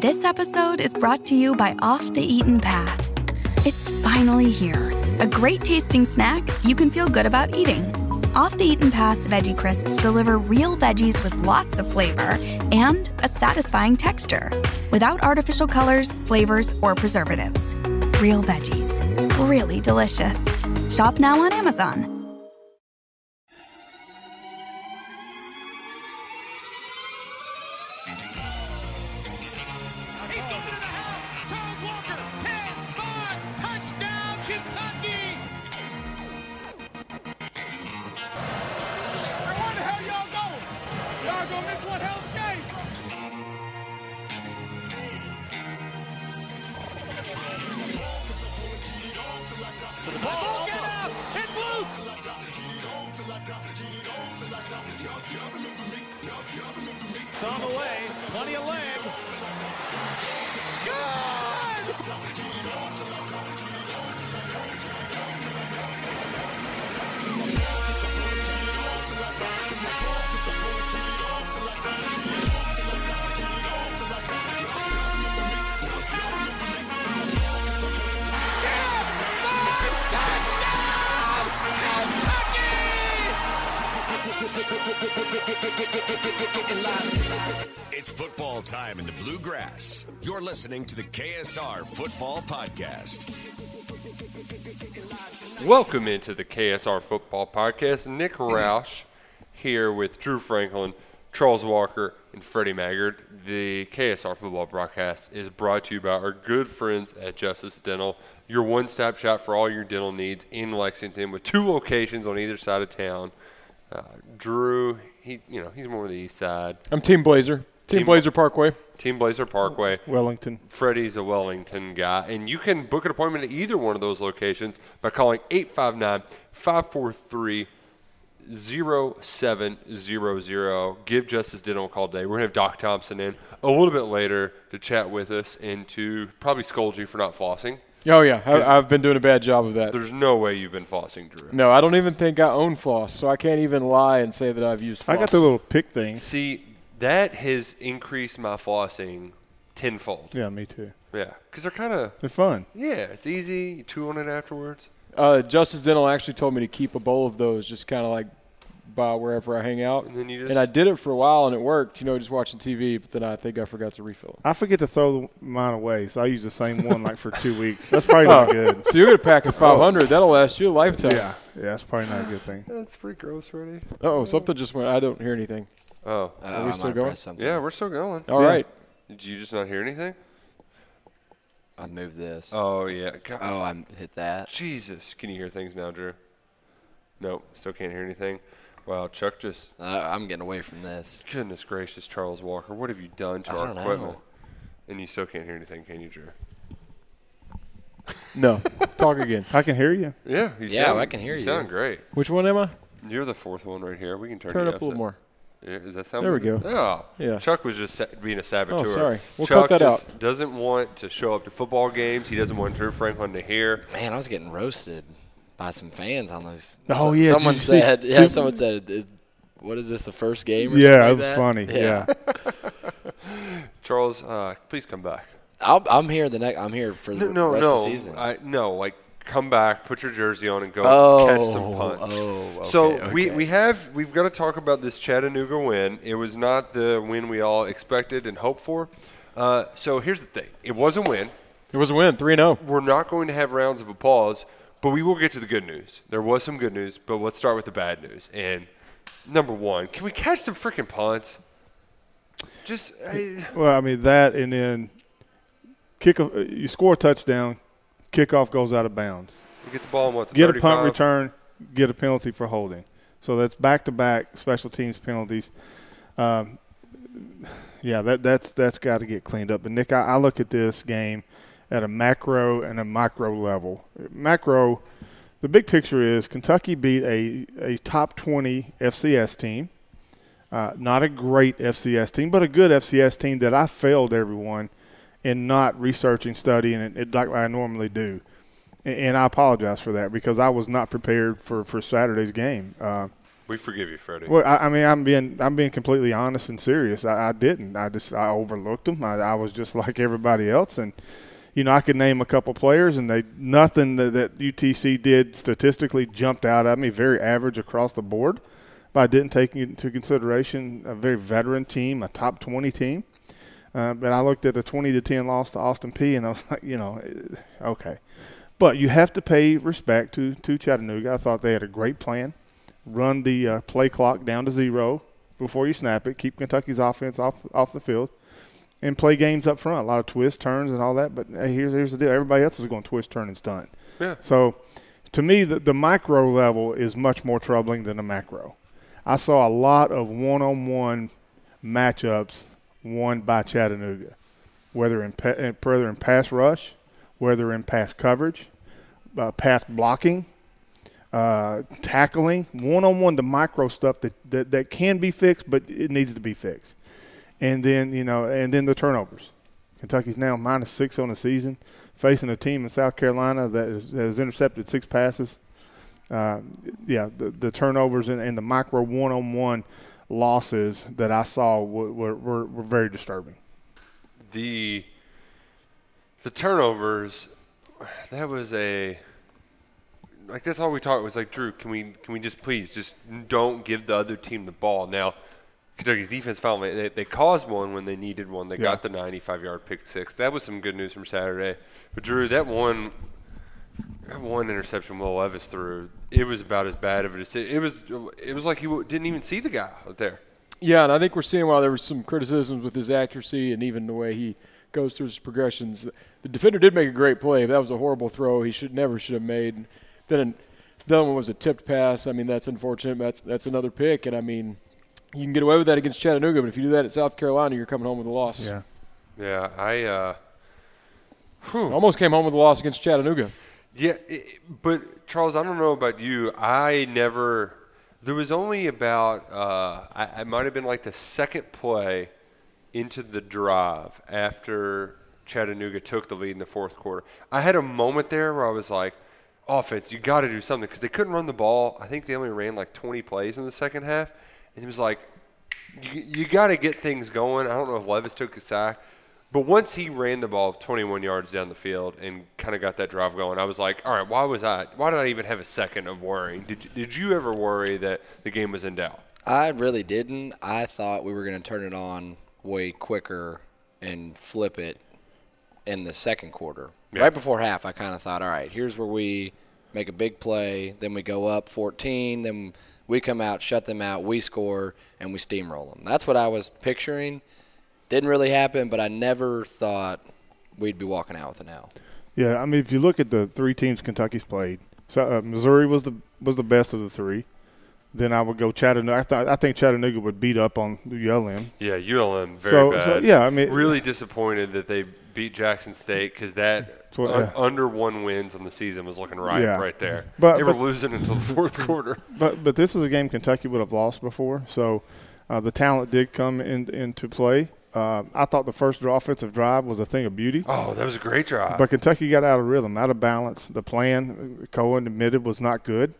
This episode is brought to you by Off the Eaten Path. It's finally here. A great tasting snack you can feel good about eating. Off the Eaten Path's Veggie Crisps deliver real veggies with lots of flavor and a satisfying texture without artificial colors, flavors, or preservatives. Real veggies. Really delicious. Shop now on Amazon. Listening to the KSR Football Podcast. Welcome into the KSR Football Podcast. Nick Roush here with Drew Franklin, Charles Walker, and Freddie Maggard. The KSR Football broadcast is brought to you by our good friends at Justice Dental, your one-stop shop for all your dental needs in Lexington, with two locations on either side of town. Uh, Drew, he, you know, he's more on the east side. I'm Team Blazer. Team, Team- Blazer Parkway. Team Blazer Parkway. Wellington. Freddie's a Wellington guy, and you can book an appointment at either one of those locations by calling 859 543 0700. Give Justice Dental a call today. We're going to have Doc Thompson in a little bit later to chat with us and to probably scold you for not flossing. Oh yeah, I, I've been doing a bad job of that. There's no way you've been flossing, Drew. No, I don't even think I own floss, so I can't even lie and say that I've used. Floss. I got the little pick thing. See, that has increased my flossing tenfold. Yeah, me too. Yeah, because they're kind of, They're fun. yeah, it's easy. You chew on it afterwards. Uh, Justice Dental actually told me to keep a bowl of those, just kind of like by wherever I hang out. And then you just- and I did it for a while, and it worked. You know, just watching TV. But then I think I forgot to refill. them. I forget to throw mine away, so I use the same one like for two weeks. That's probably not good. So you're gonna pack a 500. That'll last you a lifetime. Yeah, yeah, that's probably not a good thing. That's pretty gross, already. Oh, something just went. I don't hear anything. Oh, Uh, Are we I still going? press something. yeah, we're still going. All right. Did you just not hear anything? I moved this. Oh yeah. God. Oh, I hit that. Jesus, can you hear things now, Drew? Nope, still can't hear anything. Wow, Chuck just. Uh, I'm getting away from this. Goodness gracious, Charles Walker, what have you done to I our don't know. equipment? And you still can't hear anything, can you, Drew? No. Talk again. I can hear you. Yeah, you Yeah, sound, I can hear you. You sound great. Which one am I? You're the fourth one right here. We can turn, Turn it up a little more. Yeah, Does that sound There we go. Oh, Yeah. Chuck was just being a saboteur. Oh, sorry. We'll Chuck cut that just out. doesn't want to show up to football games. He doesn't want Drew Franklin to hear. Man, I was getting roasted by some fans on those. Oh, so- yeah, Someone did you see- said. see- yeah, someone said. What is this? The first game? Or Yeah, it was like funny. that? Yeah. Charles, uh, please come back. I'll, I'm here the next. I'm here for the No, no, rest no. of the season. I, no, like come back, put your jersey on, and go Oh, catch some punts. oh, so okay, we we have we've got to talk about this Chattanooga win. It was not the win we all expected and hoped for. Uh, so here's the thing: it was a win. It was a win. Three and oh. zero. We're not going to have rounds of applause, but we will get to the good news. There was some good news, but let's start with the bad news. And number one, can we catch some freaking punts? Just I, Well, I mean that, and then kick. A, you score a touchdown, kickoff goes out of bounds. we get the ball what the Get a punt return, get a penalty for holding. So that's back to back special teams penalties. Um, yeah, that that's that's got to get cleaned up. But Nick, I, I look at this game at a macro and a micro level. Macro, the big picture is Kentucky beat a a top twenty FCS team. Uh, not a great FCS team, but a good FCS team that I failed everyone in not researching, studying it, it like I normally do and I apologize for that because I was not prepared for, for Saturday's game. Uh, We forgive you, Freddie. Well, I, I mean, I'm being I'm being completely honest and serious. I, I didn't. I just I overlooked them. I, I was just like everybody else, and you know I could name a couple players, and they nothing that, that UTC did statistically jumped out at me. Very average across the board, but I didn't take into consideration a very veteran team, a top 20 team. Uh, but I looked at the 20 to 10 loss to Austin Peay, and I was like, you know, eh, okay. But you have to pay respect to to Chattanooga. I thought they had a great plan run the uh, play clock down to zero before you snap it, keep Kentucky's offense off off the field, and play games up front. A lot of twists, turns, and all that. But hey, here's here's the deal: everybody else is going twist, turn, and stunt. Yeah. So, to me, the, the micro level is much more troubling than the macro. I saw a lot of one-on-one matchups won by Chattanooga, whether in whether in pass rush, whether in pass coverage, uh, pass blocking uh, tackling, one on one, the micro stuff that, that, that can be fixed, but it needs to be fixed. And then, you know, and then the turnovers. Kentucky's now minus six on the season, facing a team in South Carolina that, is, that has intercepted six passes. Uh, yeah, the, the turnovers and, and the micro one on one losses that I saw were, were, were, very disturbing. the the turnovers that was a like that's all we talked was like Drew can we can we just please just don't give the other team the ball now Kentucky's defense finally they, they caused one when they needed one they Yeah. got the 95 yard pick six that was some good news from Saturday but Drew that one one interception Will Levis threw it was about as bad of a decision it was it was like he didn't even see the guy out there Yeah, and I think we're seeing while there was some criticisms with his accuracy and even the way he goes through his progressions. The defender did make a great play. But that was a horrible throw. He should never should have made. Then the other one was a tipped pass. I mean, that's unfortunate. That's that's another pick, and I mean, you can get away with that against Chattanooga, but if you do that at South Carolina, you're coming home with a loss. Yeah. yeah I uh. Almost came home with a loss against Chattanooga. Yeah, i but Charles, I don't know about you. I never. There was only about. Uh, I, I might have been like the second play into the drive after Chattanooga took the lead in the fourth quarter. I had a moment there where I was like, "Offense, you got to do something," because they couldn't run the ball. I think they only ran like 20 plays in the second half, and it was like, "You, you got to get things going." I don't know if Levis took a sack. But once he ran the ball 21 yards down the field and kind of got that drive going, I was like, all right, why was I? Why did I even have a second of worrying? Did you, did you ever worry that the game was in doubt? I really didn't. I thought we were going to turn it on way quicker and flip it in the second quarter. Yeah. Right before half, I kind of thought, all right, here's where we make a big play, then we go up 14, then we come out, shut them out, we score, and we steamroll them. That's what I was picturing. Didn't really happen, but I never thought we'd be walking out with an L. Yeah, I mean, if you look at the three teams Kentucky's played, so uh, Missouri was the was the best of the three. Then I would go Chattanooga. I, thought I think Chattanooga would beat up on ULM. Yeah, ULM very So- bad. so, yeah, I mean- really disappointed that they beat Jackson State because that what- un- yeah. under one wins on the season was looking right Yeah. right there. But- they were but- losing until the fourth quarter. But but this is a game Kentucky would have lost before, so uh, the talent did come in, into play. Uh, I thought the first offensive drive was a thing of beauty. Oh, that was a great drive. But Kentucky got out of rhythm, out of balance. The plan, Coen admitted, was not good.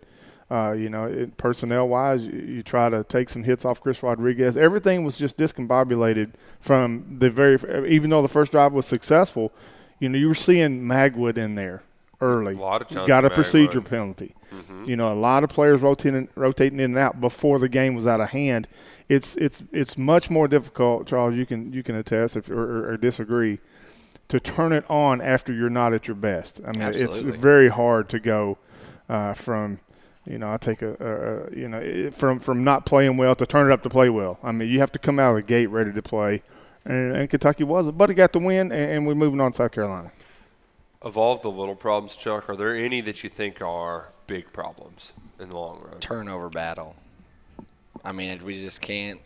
Uh, you know, it, personnel-wise, you, you try to take some hits off Chris Rodriguez. Everything was just discombobulated from the very. Even though the first drive was successful, you know, you were seeing Magwood in there early. A lot of Chauncey got a procedure Magwood. penalty. You know, a lot of players rotating rotating in and out before the game was out of hand. It's it's it's much more difficult, Charles. You can you can attest if or, or, or disagree to turn it on after you're not at your best. I mean, Absolutely. it's very hard to go uh, from, you know, I take a, a, a you know, from from not playing well to turn it up to play well. I mean, you have to come out of the gate ready to play, and, and Kentucky wasn't, but he got the win, and, and we're moving on to South Carolina. of all the little problems, Chuck, are there any that you think are big problems in the long run? turnover battle. I mean, we just can't.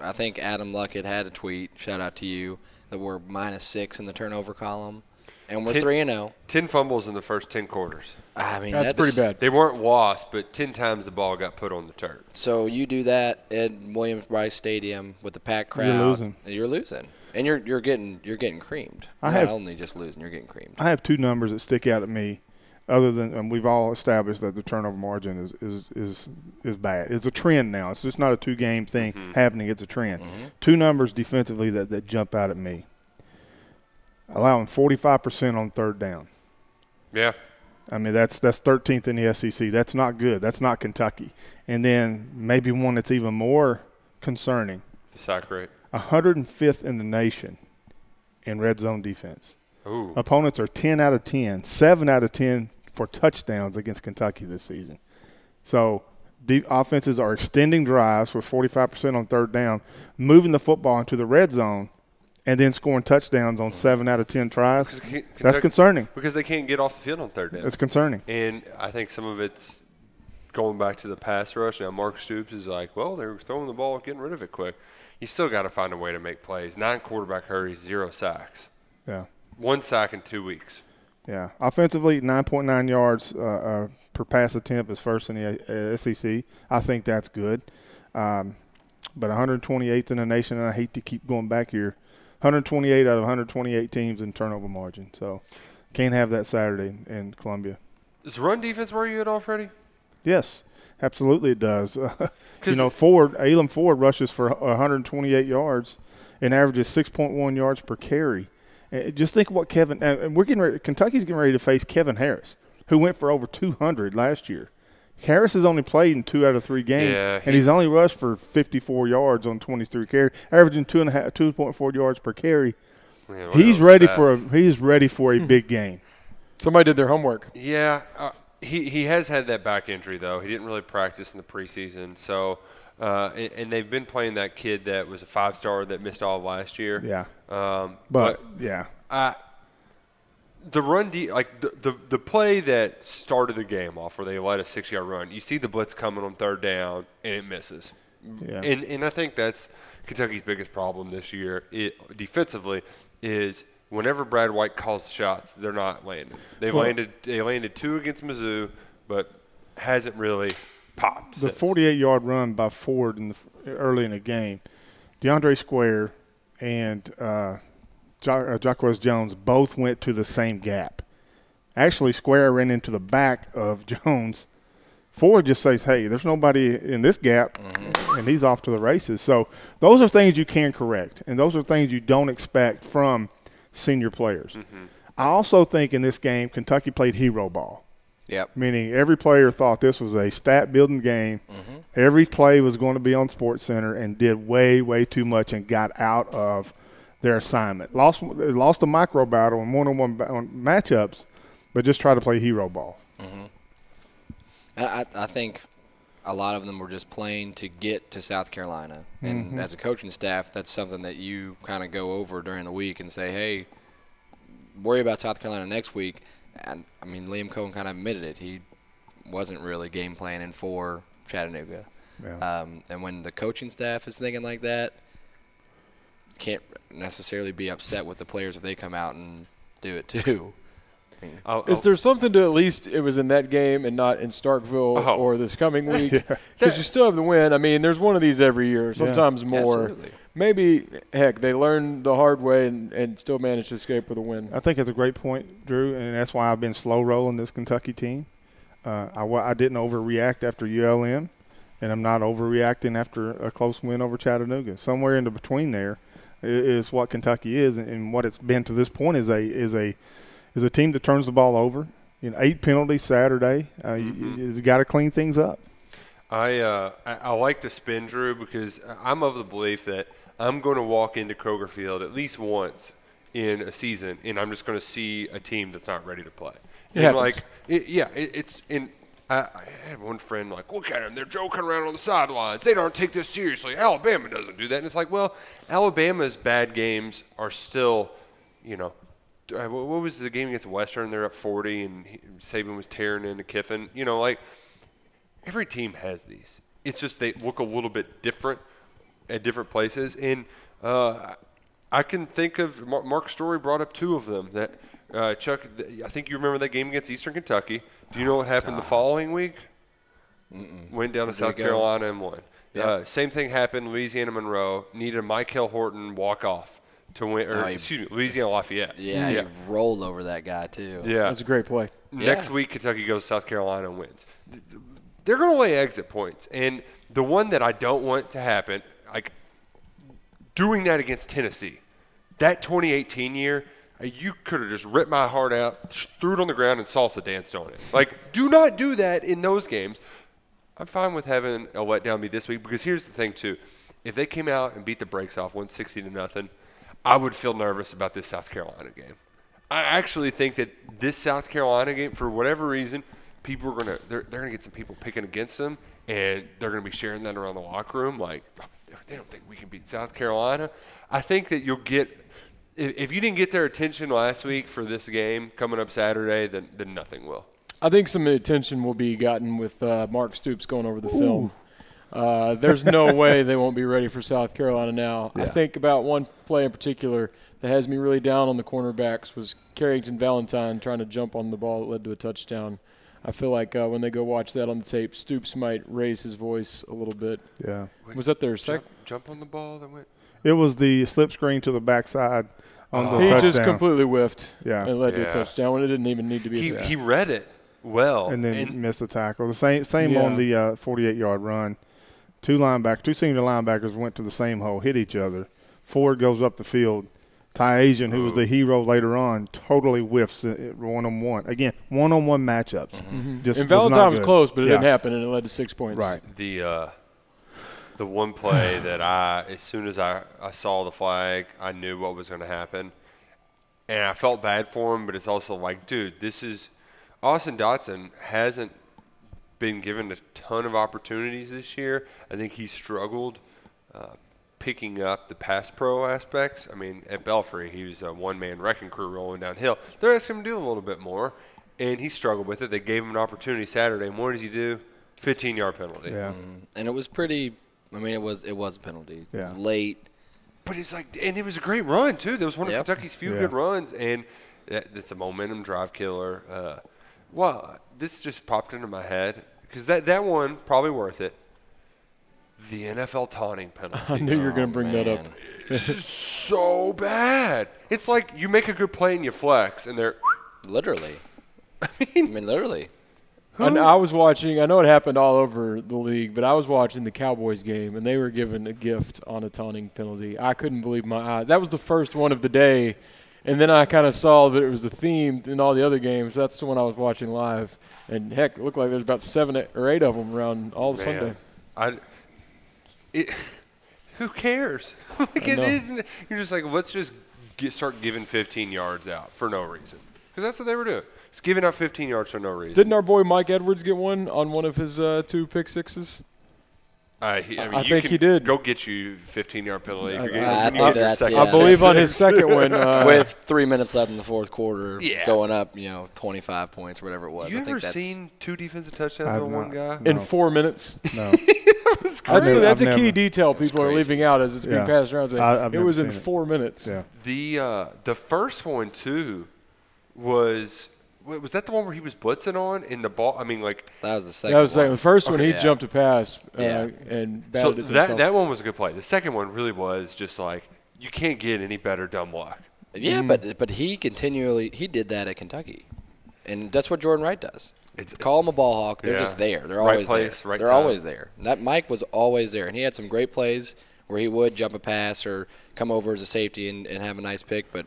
I think Adam Luckett had a tweet. Shout out to you that we're minus six in the turnover column, and we're Ten- three and zero. Ten fumbles in the first ten quarters. I mean, That's pretty bad. They weren't lost, but ten times the ball got put on the turf. So you do that at Williams-Brice Stadium with the packed crowd. You're losing. and You're losing, and you're you're getting you're getting creamed. I Not have- only just losing, you're getting creamed. I have two numbers that stick out at me. Other than and we've all established that the turnover margin is is is is bad. It's a trend now. It's just not a two game thing mm-hmm. happening. It's a trend. Mm-hmm. Two numbers defensively that, that jump out at me. Allowing 45% on third down. Yeah. I mean that's that's 13th in the SEC. That's not good. That's not Kentucky. And then maybe one that's even more concerning. The sack rate. 105th in the nation in red zone defense. Ooh. Opponents are 10 out of 10, 7 out of 10 for touchdowns against Kentucky this season. So the offenses are extending drives with 45% on third down, moving the football into the red zone, and then scoring touchdowns on 7 out of 10 tries. Because Ken- That's concerning. Because they can't get off the field on third down. That's concerning. And I think some of it's going back to the pass rush. Now, Mark Stoops is like, well, they're throwing the ball, getting rid of it quick. You still got to find a way to make plays. Nine quarterback hurries, zero sacks. Yeah. One sack in two weeks. Yeah. Offensively, 9.9 yards uh, uh, per pass attempt is first in the uh, SEC. I think that's good. Um, but 128th in the nation, and I hate to keep going back here. 128 out of 128 teams in turnover margin. So can't have that Saturday in Columbia. Does run defense worry you at all, Freddie? Yes, absolutely it does. you know, Ford, Ailym Ford rushes for 128 yards and averages 6.1 yards per carry. Uh, Just think of what Kevin. Uh, and we're getting ready. Kentucky's getting ready to face Kevin Harris, who went for over 200 last year. Harris has only played in two out of three games, Yeah, and he's only rushed for 54 yards on 23 carry, averaging two and a half, 2.4 yards per carry. Man, He's are those ready for a he's ready for a big game. Somebody did their homework. Yeah, uh, he he has had that back injury though. He didn't really practice in the preseason, so uh, and, and they've been playing that kid that was a five star that missed all last year. Yeah, Um, but, yeah, uh, the run de- like the, the the play that started the game off where they let a six yard run. You see the blitz coming on third down and it misses. Yeah. And and I think that's Kentucky's biggest problem this year. It defensively is whenever Brad White calls shots, they're not landing. They've Well- landed they landed two against Mizzou, but hasn't really popped. the 48 yard run by Ford in the, early in the game, DeAndre Square and uh, jo- uh, Jacquez Jones both went to the same gap. Actually, Square ran into the back of Jones. Ford just says, "Hey, there's nobody in this gap," and he's off to the races. So those are things you can correct, and those are things you don't expect from senior players. I also think in this game, Kentucky played hero ball Yep. meaning every player thought this was a stat building game. Mm-hmm. Every play was going to be on SportsCenter and did way way too much and got out of their assignment. Lost lost a micro battle and one on one matchups, but just try to play hero ball. Mm-hmm. I, I I think a lot of them were just playing to get to South Carolina. And mm-hmm. as a coaching staff, that's something that you kind of go over during the week and say, hey, worry about South Carolina next week. And I mean, Liam Coen kind of admitted it. He wasn't really game planning for Chattanooga. Yeah. Um, and when the coaching staff is thinking like that, can't necessarily be upset with the players if they come out and do it too. I'll- Is I'll- there something to at least it was in that game and not in Starkville Oh. or this coming week? Because you still have the win. I mean, there's one of these every year, sometimes more. Absolutely. Maybe, heck, they learned the hard way and, and still managed to escape with a win. I think it's a great point, Drew, and that's why I've been slow rolling this Kentucky team. Uh, I, I didn't overreact after ULM, and I'm not overreacting after a close win over Chattanooga. Somewhere in the between there is what Kentucky is, and, and what it's been to this point is a is a is a team that turns the ball over. You know, eight penalties Saturday. Uh, you- you, you got to clean things up. I, uh, I I like to spin Drew because I'm of the belief that I'm going to walk into Kroger Field at least once in a season, and I'm just going to see a team that's not ready to play. It and like, it, yeah, it, it's in. I, I had one friend like, look at them, they're joking around on the sidelines. They don't take this seriously. Alabama doesn't do that, and it's like, well, Alabama's bad games are still, you know. uh, What was the game against Western? They're up 40, and Saban was tearing into Kiffin. You know, like every team has these. It's just they look a little bit different at different places. And uh, I can think of Mar- Mark Story brought up two of them. That uh, Chuck, I think you remember that game against Eastern Kentucky. Do you know what happened the following week? Went down to South? Carolina and won. Yeah. Uh, same thing happened. Louisiana Monroe needed a Michael Horton walk off to win, or Oh, he- excuse me, Louisiana Lafayette. Yeah, yeah, he rolled over that guy too. yeah. That's a great play. Next Yeah. week, Kentucky goes to South Carolina and wins. They're going to lay exit points, and the one that I don't want to happen, like doing that against Tennessee, that 2018 year, uh, you could have just ripped my heart out, threw it on the ground, and salsa danced on it. Like, do not do that in those games. I'm fine with having a letdown be this week because here's the thing too: if they came out and beat the brakes off 160 to nothing, I would feel nervous about this South Carolina game. I actually think that this South Carolina game, for whatever reason, people are gonna they're, they're gonna get some people picking against them, and they're gonna be sharing that around the locker room. Like they don't think we can beat South Carolina. I think that you'll get if, if you didn't get their attention last week for this game coming up Saturday, then then nothing will. I think some attention will be gotten with uh, Mark Stoops going over the film. Uh, there's no way they won't be ready for South Carolina now. I think about one play in particular that has me really down on the cornerbacks was Carrington Valentine trying to jump on the ball that led to a touchdown. I feel like uh, when they go watch that on the tape, Stoops might raise his voice a little bit. Yeah. Was that their Jump, second? jump on the ball that went. It was the slip screen to the backside on the He touchdown. just completely whiffed Yeah. and led to a touchdown when it didn't even need to be. He, a he read it well, and then missed the tackle. The same same Yeah. on the uh, 48 yard run. Two linebackers, two senior linebackers went to the same hole, hit each other. Ford goes up the field. Ty Asian, who was the hero later on, totally whiffs one on one. Again, one on one matchups. Just and was not Valentine was good. close, but it Yeah. didn't happen, and it led to six points. Right. the uh, the one play that I, as soon as I, I saw the flag, I knew what was going to happen, and I felt bad for him. But it's also like, dude, this is Austin Dotson hasn't been given a ton of opportunities this year. I think he struggled uh, picking up the pass pro aspects. I mean, at Belfry, he was a one man wrecking crew rolling downhill. They're asking him to do a little bit more, and he struggled with it. They gave him an opportunity Saturday, and what does he do? 15 yard penalty. Yeah. and it was pretty. I mean, it was it was a penalty. It was Yeah. late. But it's like, and it was a great run too. That was one of Yep. Kentucky's few Yeah. good runs, and that, that's a momentum drive killer. Uh, well, this just popped into my head because that that one probably worth it. The NFL taunting penalty. I knew you were going to oh, bring that up. Man. so bad. It's like you make a good play and you flex, and they're Literally. I mean, literally. And I was watching. I know it happened all over the league, but I was watching the Cowboys game, and they were given a gift on a taunting penalty. I couldn't believe my eye. That was the first one of the day, and then I kind of saw that it was a theme in all the other games. That's the one I was watching live, and heck, it looked like there's about seven or eight of them around all man, Sunday. I. It, who cares? like it know. isn't. You're just like, let's just get, start giving 15 yards out for no reason, because that's what they were doing. It's giving out 15 yards for no reason. Didn't our boy Mike Edwards get one on one of his uh, two pick sixes? Uh, he, I, mean, I you think can he did. Go get you 15 yard penalty. I- you're getting, I when you think get your that's- yeah. I believe on his second one. Uh, With three minutes left in the fourth quarter, Yeah. going up, you know, 25 points, whatever it was. You I ever think that's, seen two defensive touchdowns I've on one not. guy? in four minutes. No. That's, never- that's I've a key never- detail people are crazy. leaving out as it's being Yeah. passed around. Saying, I- it was in it. four minutes. Yeah. The uh, the first one too was was that the one where he was blitzing on in the ball? I mean, like that was the second That was like one. the first one. He yeah. jumped a pass uh, Yeah. and so it to that himself. that one was a good play. The second one really was just like you can't get any better dumb luck. Yeah, Mm-hmm. but but he continually he did that at Kentucky, and that's what Jordan Wright does. It's- Call him a ball hawk. They're Yeah. just there. They're Right always place, there. right They're time. always there. That Mike was always there, and he had some great plays where he would jump a pass or come over as a safety and, and have a nice pick. But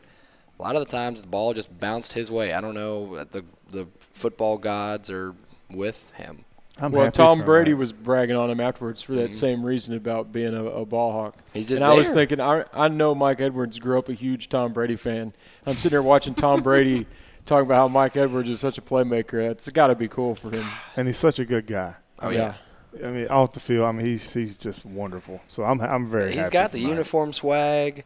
a lot of the times the ball just bounced his way. I don't know. The the football gods are with him. I'm well, Tom Brady him. was bragging on him afterwards for Mm-hmm. that same reason about being a, a ball hawk. He's just and I was thinking, I, I know Mike Edwards grew up a huge Tom Brady fan. I'm sitting there watching Tom Brady talking about how Mike Edwards is such a playmaker. It's got to be cool for him. and he's such a good guy. Oh yeah. I mean, off the field, I mean, he's he's just wonderful. So I'm I'm very. He's happy got the Mike. uniform swag,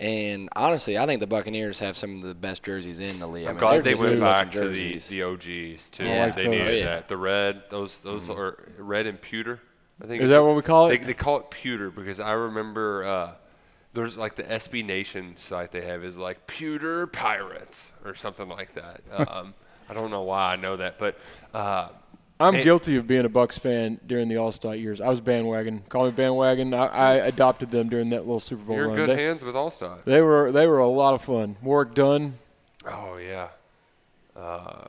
and honestly, I think the Buccaneers have some of the best jerseys in the league. I I'm mean, glad they're they just went back to the, the OGs too. I like they those. needed Oh, yeah. that. The red, those those are red and pewter. I think Is that what we call They, it? they call it pewter because I remember uh, there's like the SB Nation site they have is like pewter pirates or something like that. Um, I don't know why I know that, but uh, I'm And- guilty of being a Bucs fan during the Alstott years. I was bandwagon. Call me bandwagon. I, I adopted them during that little Super Bowl you're run. good they, hands with Alstott. they were they were a lot of fun. Warrick Dunn. Oh yeah. Uh,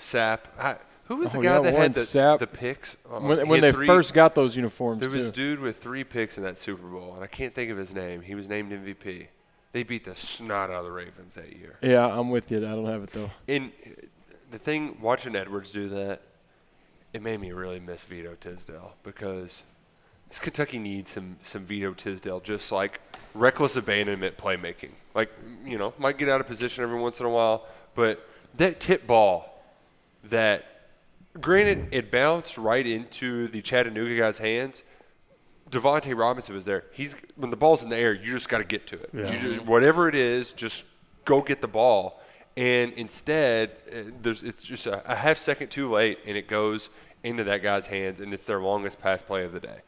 Sapp. I, who was the Oh, guy yeah, that had the, Sapp. the picks? Uh, When, when they three- first got those uniforms, There was too. dude with three picks in that Super Bowl, and I can't think of his name. He was named MVP. They beat the snot out of the Ravens that year. Yeah, I'm with you. I don't have it though. And the thing, watching Edwards do that, it made me really miss Vito Tisdale because this Kentucky needs some some Vito Tisdale, just like reckless abandonment playmaking. Like you know, might get out of position every once in a while, but that tip ball, that granted it bounced right into the Chattanooga guy's hands. Devonte Robinson was there. He's when the ball's in the air, you just got to get to it. You just, whatever it is, just go get the ball. And instead, uh, there's it's just a, a half second too late, and it goes into that guy's hands, and it's their longest pass play of the day.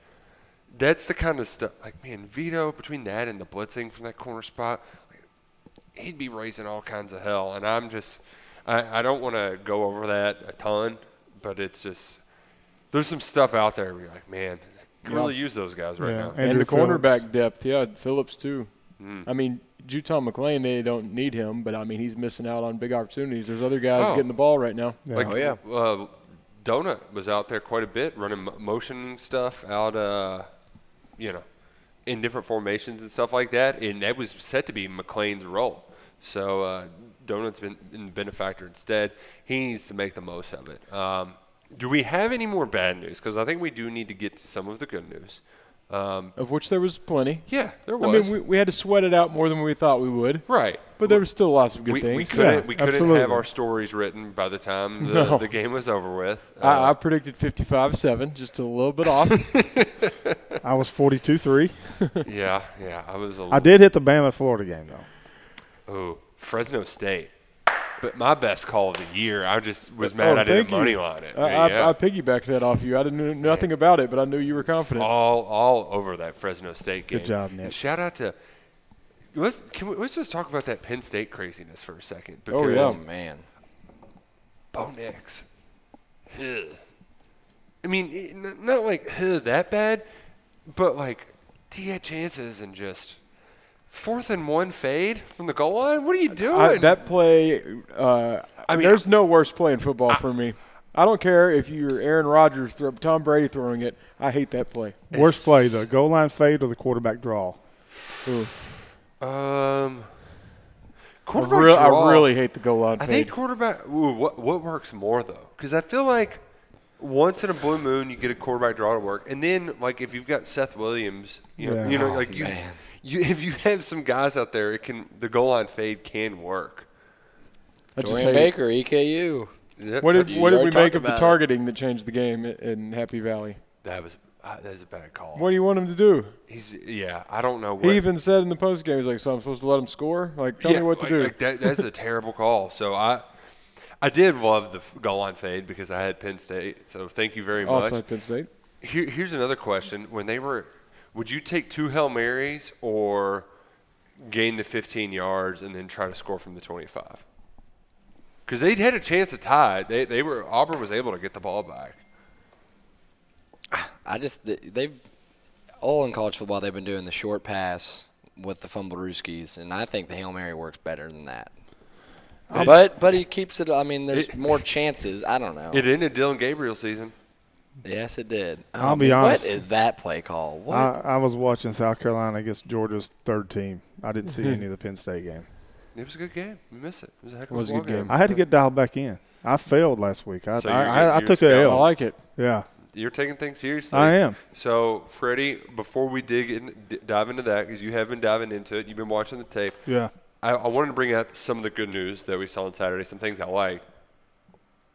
That's the kind of stuff. Like man, Vito between that and the blitzing from that corner spot, he'd be raising all kinds of hell. And I'm just, I, I don't want to go over that a ton, but it's just there's some stuff out there where you're like, man, can really use those guys right Yeah. now. Andrew and the cornerback depth, yeah, Phillips too. Mm. I mean, JuTahn McClain, they don't need him, but I mean, he's missing out on big opportunities. There's other guys Oh. getting the ball right now. Like, Oh, yeah. Uh, Donut was out there quite a bit, running motion stuff out, uh, you know, in different formations and stuff like that. And that was set to be McClain's role. So uh, Donut's been, been the benefactor instead. He needs to make the most of it. Um, do we have any more bad news? Because I think we do need to get to some of the good news. Um, Of which there was plenty. yeah, there was. I mean, we, we had to sweat it out more than we thought we would, right. but there was still lots of good we, things. we couldn't, Yeah, we couldn't have our stories written by the time the, No. the game was over with. I, I Uh, predicted 55-7, just a little bit off. I was 42-3. yeah, yeah. I was a I did hit the Bama Florida game though. Oh, Fresno State. But my best call of the year, I just was mad Oh, I didn't you. money line it. I, yeah. I, I piggybacked that off you. I didn't know nothing about it, but I knew you were confident. all all over that Fresno State game. Good job, Nick. And shout out to let's can we, let's just talk about that Penn State craziness for a second. Oh, yeah. Oh man. Bo Nix. Ugh. I mean, not like ugh, that bad, but like he had chances and just fourth and one fade from the goal line. What are you doing? I, that play, uh, I mean, there's no worse play in football for me. I don't care if you're Aaron Rodgers, throw, Tom Brady throwing it. I hate that play. Worst play, the goal line fade or the quarterback draw. Ooh. um, I, quarterback real- I really hate the goal line I fade. think quarterback. Ooh, what what works more though? Because I feel like once in a blue moon you get a quarterback draw to work, and then like if you've got Seth Williams, you know, Yeah. you know, Oh, like you, man. You if you have some guys out there, it can the goal line fade can work. I just Dorian hate. Baker, EKU. That, What did, what did we make of the about it. targeting that changed the game in Happy Valley? that was uh, that is a bad call. What do you want him to do? He's yeah, I don't know. What, He even said in the post game, he's like, "So I'm supposed to let him score? Like, tell yeah, me what to like- do." like that, that's a terrible call. So I. I did love the f- goal line fade because I had Penn State, so thank you very much. also Penn State. Here, here's another question: When they were, would you take two hail marys or gain the 15 yards and then try to score from the 25? Because they'd had a chance to tie. They, they were Auburn was able to get the ball back. I just they've all in college football they've been doing the short pass with the fumble rooskies, and I think the hail mary works better than that. but but he keeps it. I mean, there's It- more chances. I don't know. It ended Dillon Gabriel season. Yes, it did. I'll Oh, be honest. What is that play call? What? I, I was watching South Carolina against Georgia's third team. I didn't see any of the Penn State game. It was a good game. We missed it. It was a heck of It was a good game. I had to get dialed back in. I failed last week. I, So I, I, I took a scouting. Like it. Yeah. You're taking things seriously. I am. So, Freddie, before we dig in, dive into that, because you have been diving into it, you've been watching the tape. Yeah. I, I wanted to bring up some of the good news that we saw on Saturday, some things I like.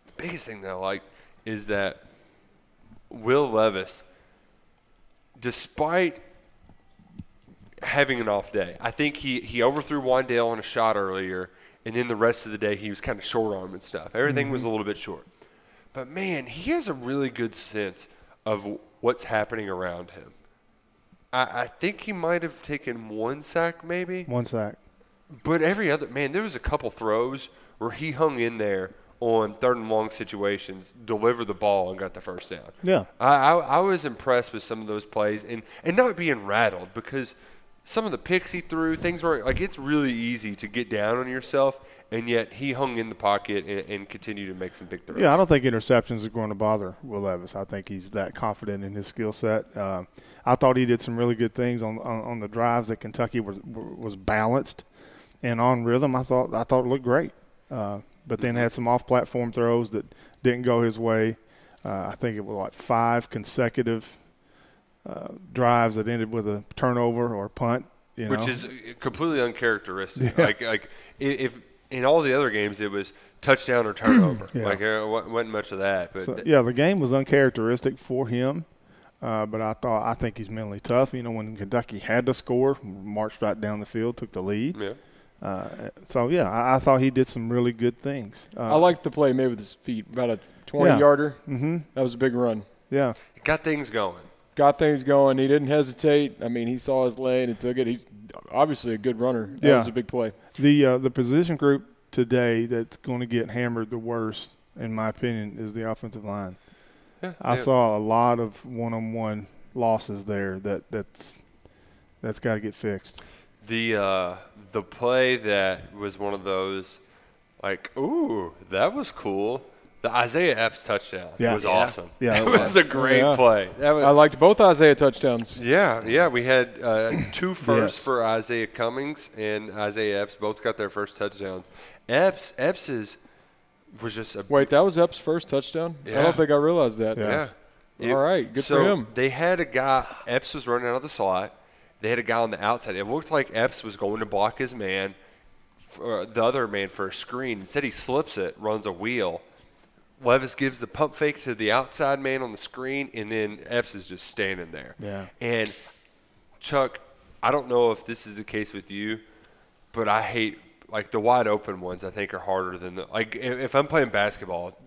The biggest thing that I like is that Will Levis, despite having an off day, I think he, he overthrew Wan'Dale on a shot earlier, and then the rest of the day he was kind of short arm and stuff. Everything was a mm-hmm. little bit short. But man, he has a really good sense of what's happening around him. I, I think he might have taken one sack, maybe. One sack. But every other man, there was a couple throws where he hung in there on third and long situations, delivered the ball, and got the first down. Yeah. I, I, I was impressed with some of those plays and, and not being rattled because some of the picks he threw, things were like it's really easy to get down on yourself, and yet he hung in the pocket and, and continued to make some big throws. Yeah, I don't think interceptions are going to bother Will Levis. I think he's that confident in his skill set. Um, I thought he did some really good things on on, on the drives that Kentucky was was balanced and on rhythm. I thought I thought it looked great, uh, but then had some off platform throws that didn't go his way. Uh, I think it was like five consecutive uh, drives that ended with a turnover or punt. You which know? is completely uncharacteristic. Yeah. Like like if in all the other games it was touchdown or turnover. Yeah. Like there wasn't much of that. But So, yeah, the game was uncharacteristic for him, uh, but I thought I think he's mentally tough. You know, when Kentucky had to score, marched right down the field, took the lead. yeah. Uh, so yeah, I, I thought he did some really good things. Uh, I like the play made with his feet, about a 20 Yeah. yarder. hmm That was a big run. Yeah, got things going. Got things going. He didn't hesitate. I mean, he saw his lane and took it. He's obviously a good runner. That Yeah. was a big play. the uh, the position group today that's going to get hammered the worst, in my opinion, is the offensive line. Yeah, I yeah. saw a lot of one-on-one losses there. That that's that's got to get fixed. the uh, the play that was one of those like ooh that was cool. The Isaiah Epps touchdown Yeah. was Yeah. awesome. Yeah, that it was, was. a great Yeah. play. That was, I liked both Isaiah touchdowns. Yeah, yeah, we had uh, two firsts Yes. for Izayah Cummings and Isaiah Epps. Both got their first touchdowns. Epps, Epps is was just a Wait, that was Epps' first touchdown? I don't think I realized that. Yeah. yeah. All right, good so for him. They had a guy. Epps was running out of the slot. They had a guy on the outside. It looked like Epps was going to block his man, for, uh, the other man for a screen. Instead, he slips it, runs a wheel. Levis gives the pump fake to the outside man on the screen, and then Epps is just standing there. Yeah. And Chuck, I don't know if this is the case with you, but I hate like the wide open ones. I think are harder than the like. If I'm playing basketball,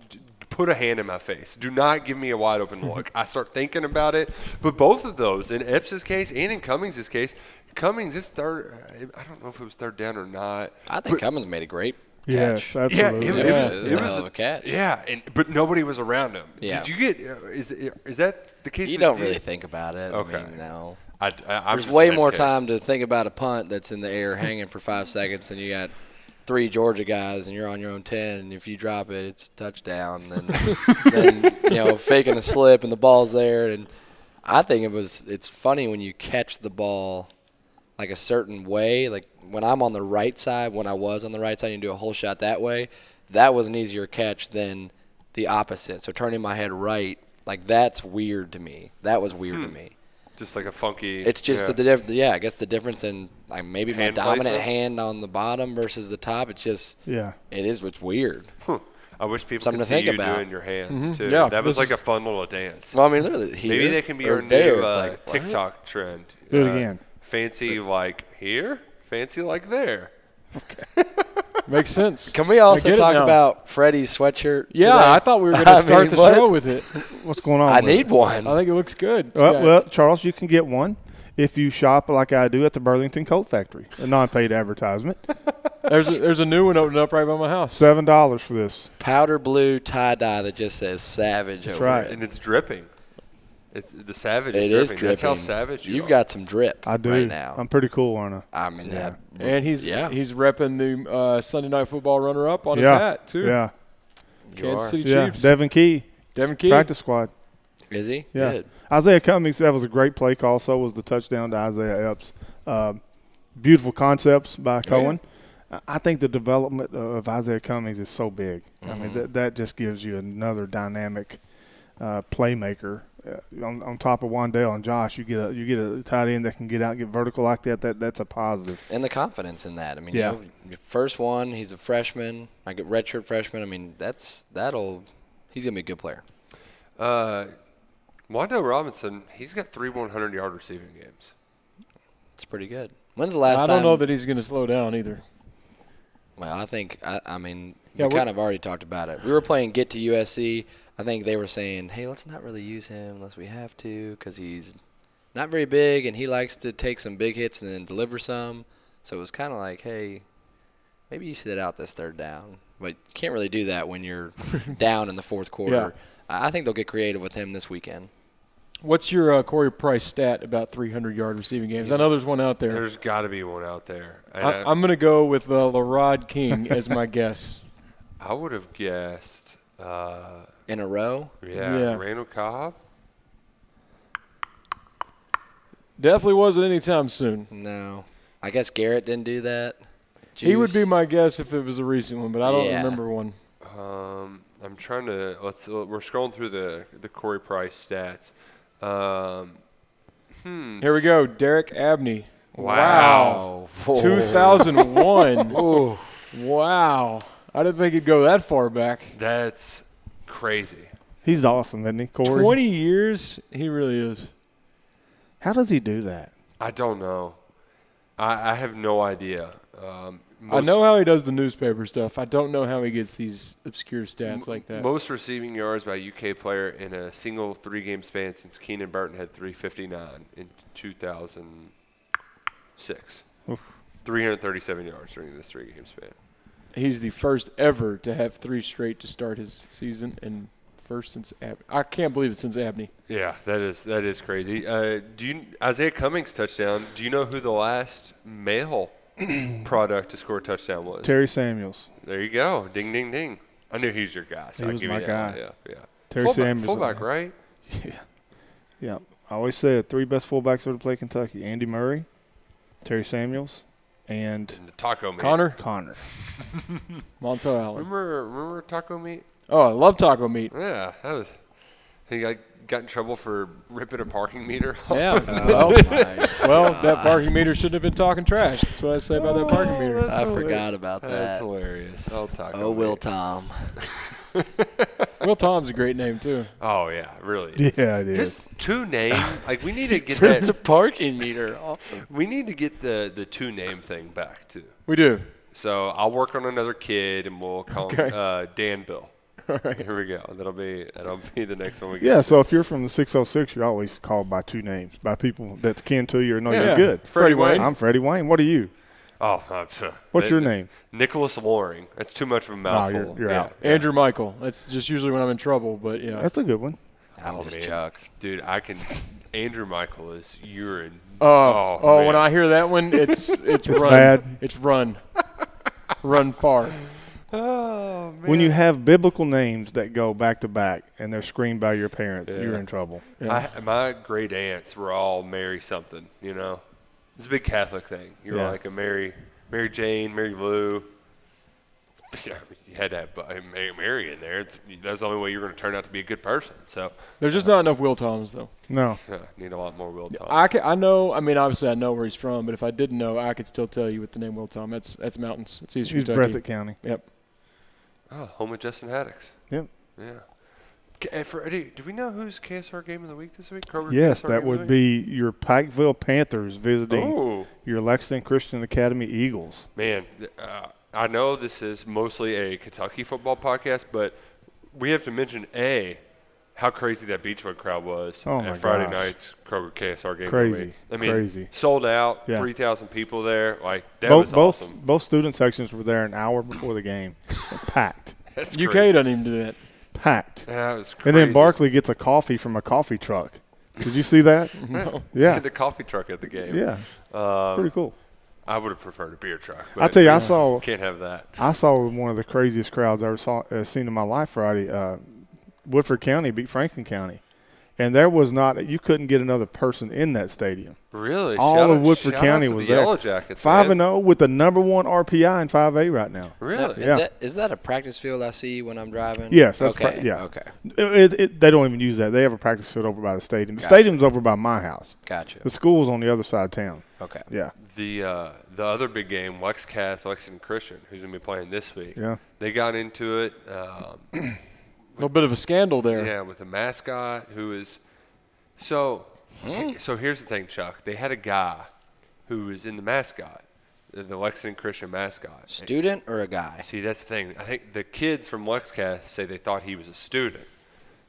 put a hand in my face. Do not give me a wide open look. I start thinking about it. But both of those, in Epps' case and in Cummings' case, Cummings is third. I don't know if it was third down or not. I think Cummings made a great Yes, catch. Yeah, absolutely. it, Yeah, it was, it was it a was hell a catch. Yeah, and but nobody was around him. Yeah. Did you get? uh, Is is that the case? You don't you? really think about it. Okay. I mean, no. I, I, I'm There's way more case. time to think about a punt that's in the air hanging for five seconds than you got three Georgia guys and you're on your own 10 and if you drop it it's a touchdown then then you know faking a slip and the ball's there. And I think it was it's funny when you catch the ball like a certain way like when I'm on the right side when I was on the right side you do a whole shot that way that was an easier catch than the opposite. So turning my head right like that's weird to me. That was weird to hmm. me Just like a funky. it's just yeah. the diff- yeah, I guess the difference in like maybe my dominant placement? hand on the bottom versus the top. It's just Yeah. it is. It's weird. I wish people Something could to see think you about. doing your hands too. Yeah, that was like a fun little dance. Well, I mean, literally here. Maybe they can be your our new uh, like. TikTok trend. Do it Uh, again. Fancy like here, fancy like there. Makes sense. Can we also talk now. about Freddie's sweatshirt? Yeah, today? I thought we were going to start mean, the what? show with it. What's going on? I need it? one. I think it looks good. Well, well, Charles, you can get one if you shop like I do at the Burlington Coat Factory. A non-paid advertisement. there's a, there's a new one opening up right by my house. Seven dollars for this. Powder blue tie dye that just says Savage. That's over right. it. And it's dripping. It's the savage It is is dripping. That's how savage you You've are. got some drip. I do. right now. I'm pretty cool, aren't I? I mean, that, And he's Yeah. he's repping the uh, Sunday Night Football runner-up on yeah. his hat too. Yeah. you Kansas are. City Yeah. Chiefs. Devin Key, Devin Key. practice squad. Is he? Yeah. Good. Izayah Cummings, that was a great play call. So was the touchdown to Isaiah Epps. Um, beautiful concepts by Coen. I- I think the development of Izayah Cummings is so big. I mean, that, that just gives you another dynamic uh, playmaker. On, on top of Wan'Dale and Josh, you get a you get a tight end that can get out, and get vertical like that. That that's a positive. and the confidence in that. I mean, Yeah. you know, first one, he's a freshman, like a redshirt freshman. I mean, that's that'll he's gonna be a good player. Uh, Wan'Dale Robinson, he's got three 100 yard receiving games. It's pretty good. When's the last I don't know that he's going to slow down either. Well, I think I, I mean Yeah, we kind of already talked about it. We were playing Get to USC. I think they were saying, "Hey, let's not really use him unless we have to, because he's not very big and he likes to take some big hits and then deliver some." So it was kind of like, "Hey, maybe you sit out this third down." But you can't really do that when you're down in the fourth quarter. I I think they'll get creative with him this weekend. What's your uh, Corey Price stat about 300 yard receiving games? I know there's one out there. There's got to be one out there. And I, I'm going to go with uh, La'Rod King as my guess. I would have guessed. Uh, In a row? yeah, Yeah. Randall Cobb. Definitely wasn't anytime soon. No. I guess Garrett didn't do that. He would be Juice. my guess if it was a recent one, but I don't Yeah. remember one. Um, I'm trying to let's. We're scrolling through the the Corey Price stats. Um, hmm. Here we go. Derek Abney. Wow. Oh. 2001. Ooh. wow. I didn't think he'd go that far back. That's crazy. He's awesome, isn't he, Corey? 20 years? He really is. How does he do that? I don't know. I, I have no idea. Um, I know how he does the newspaper stuff. I don't know how he gets these obscure stats like that. Most receiving yards by a UK player in a single three-game span since Keenan Burton had 359 in 2006. 337 yards during this three-game span. He's the first ever to have three straight to start his season, and first since Ab- I can't believe it since Abney. Yeah, that is that is crazy. Uh, do you Izayah Cummings touchdown? Do you know who the last male product to score a touchdown was? Terry Samuels. There you go. Ding ding ding. I knew he's your guy. So He I'll was give my you that. guy. Yeah, yeah. Terry fullback, Samuels. fullback, right? Yeah. Yeah. I always say three best fullbacks ever to play Kentucky: Andy Murray, Terry Samuels, and And the taco meat. Connor Connor. Montel Allen. Remember remember taco meat? Oh, I love taco meat. Yeah, that was. He got, got in trouble for ripping a parking meter. off. Yeah. Oh, my. well, that parking meter shouldn't have been talking trash. That's what I say about that oh, parking meter. I forgot about that. That's that. hilarious. Oh, taco. Oh, Will. Tom. Will Tom's a great name too. Oh yeah, really. is. Yeah, it is. Just two name. Like we need to get It's a parking meter. We need to get the the two name thing back too. We do. So I'll work on another kid, and we'll call Okay. him uh, Dan Bill. All right. Here we go. That'll be that'll be the next one we get. Yeah, so if you're from the 606, you're always called by two names, by people that's kin to you or know Yeah. you're good. Freddie Wayne. I'm Freddie Wayne. What are you? Oh, uh, What's your name? Nicholas Loring. That's too much of a mouthful. you're- you're Yeah, out. yeah. Andrew Michael. That's just usually when I'm in trouble, but yeah. That's a good one. I'm Oh, just man. Chuck. Dude, I can. Andrew Michael is urine. Oh, oh, when man. I hear that one, it's it's, It's run. bad. It's run. run far. Oh man. When you have biblical names that go back to back and they're screamed by your parents, Yeah. you're in trouble. Yeah. I, my great aunts were all Mary something, you know. It's a big Catholic thing. You're Yeah. like a Mary, Mary Jane, Mary Lou. Yeah, you had to have uh, Mary, Mary in there. That's the only way you're going to turn out to be a good person. So, There's just not enough Will Toms though. No. yeah, need a lot more Will Thomas. I can, I know. I mean, obviously, I know where he's from, but if I didn't know, I could still tell you with the name Will Tom. That's that's mountains. It's Eastern He's Kentucky. Breathitt County. Yep. oh, home of Justin Haddix. Yep. Yeah. K- eh, do we know who's KSR game of the week this week? Kroger Yes, KSR that would be your Pikeville Panthers visiting Oh, your Lexington Christian Academy Eagles. man. Uh, I know this is mostly a Kentucky football podcast, but we have to mention A, how crazy that Beechwood crowd was Oh, at Friday gosh. night's Kroger KSR game. of the Crazy, week. I mean, crazy. sold out, Yeah. 3,000 people there. Like, that both was both awesome. both student sections were there an hour before the game. Packed. That's UK crazy. doesn't even do that. Packed. That was And then crazy. Barkley gets a coffee from a coffee truck. Did you see that? No. Yeah. The coffee truck at the game. Yeah. Um, Pretty cool. I would have preferred a beer truck. I tell you, I saw Can't have that. I saw one of the craziest crowds I ever saw uh, seen in my life Friday. Uh, Woodford County beat Franklin County, and there was not you couldn't get another person in that stadium. Really? All Shout of out- Woodford shout County out to was the there. Yellow Jackets. Five man. and zero with the number one RPI in five A right now. Really? Now, Yeah. that- is that a practice field I see when I'm driving? Yes, that's okay. pra- yeah. Okay. It, it, it, they don't even use that. They have a practice field over by the stadium. The Gotcha. stadium's over by my house. Gotcha. The school's on the other side of town. Okay. Yeah, The uh, the other big game, Lex Cath, Lexington Christian, who's gonna be playing this week. yeah. They got into it. Um, A little bit of a scandal there. yeah, with a mascot who is. So, hmm? so here's the thing, Chuck. They had a guy who was in the mascot, the- the Lexington Christian mascot. Student or a guy? See, that's the thing. I think the kids from LexCath say they thought he was a student.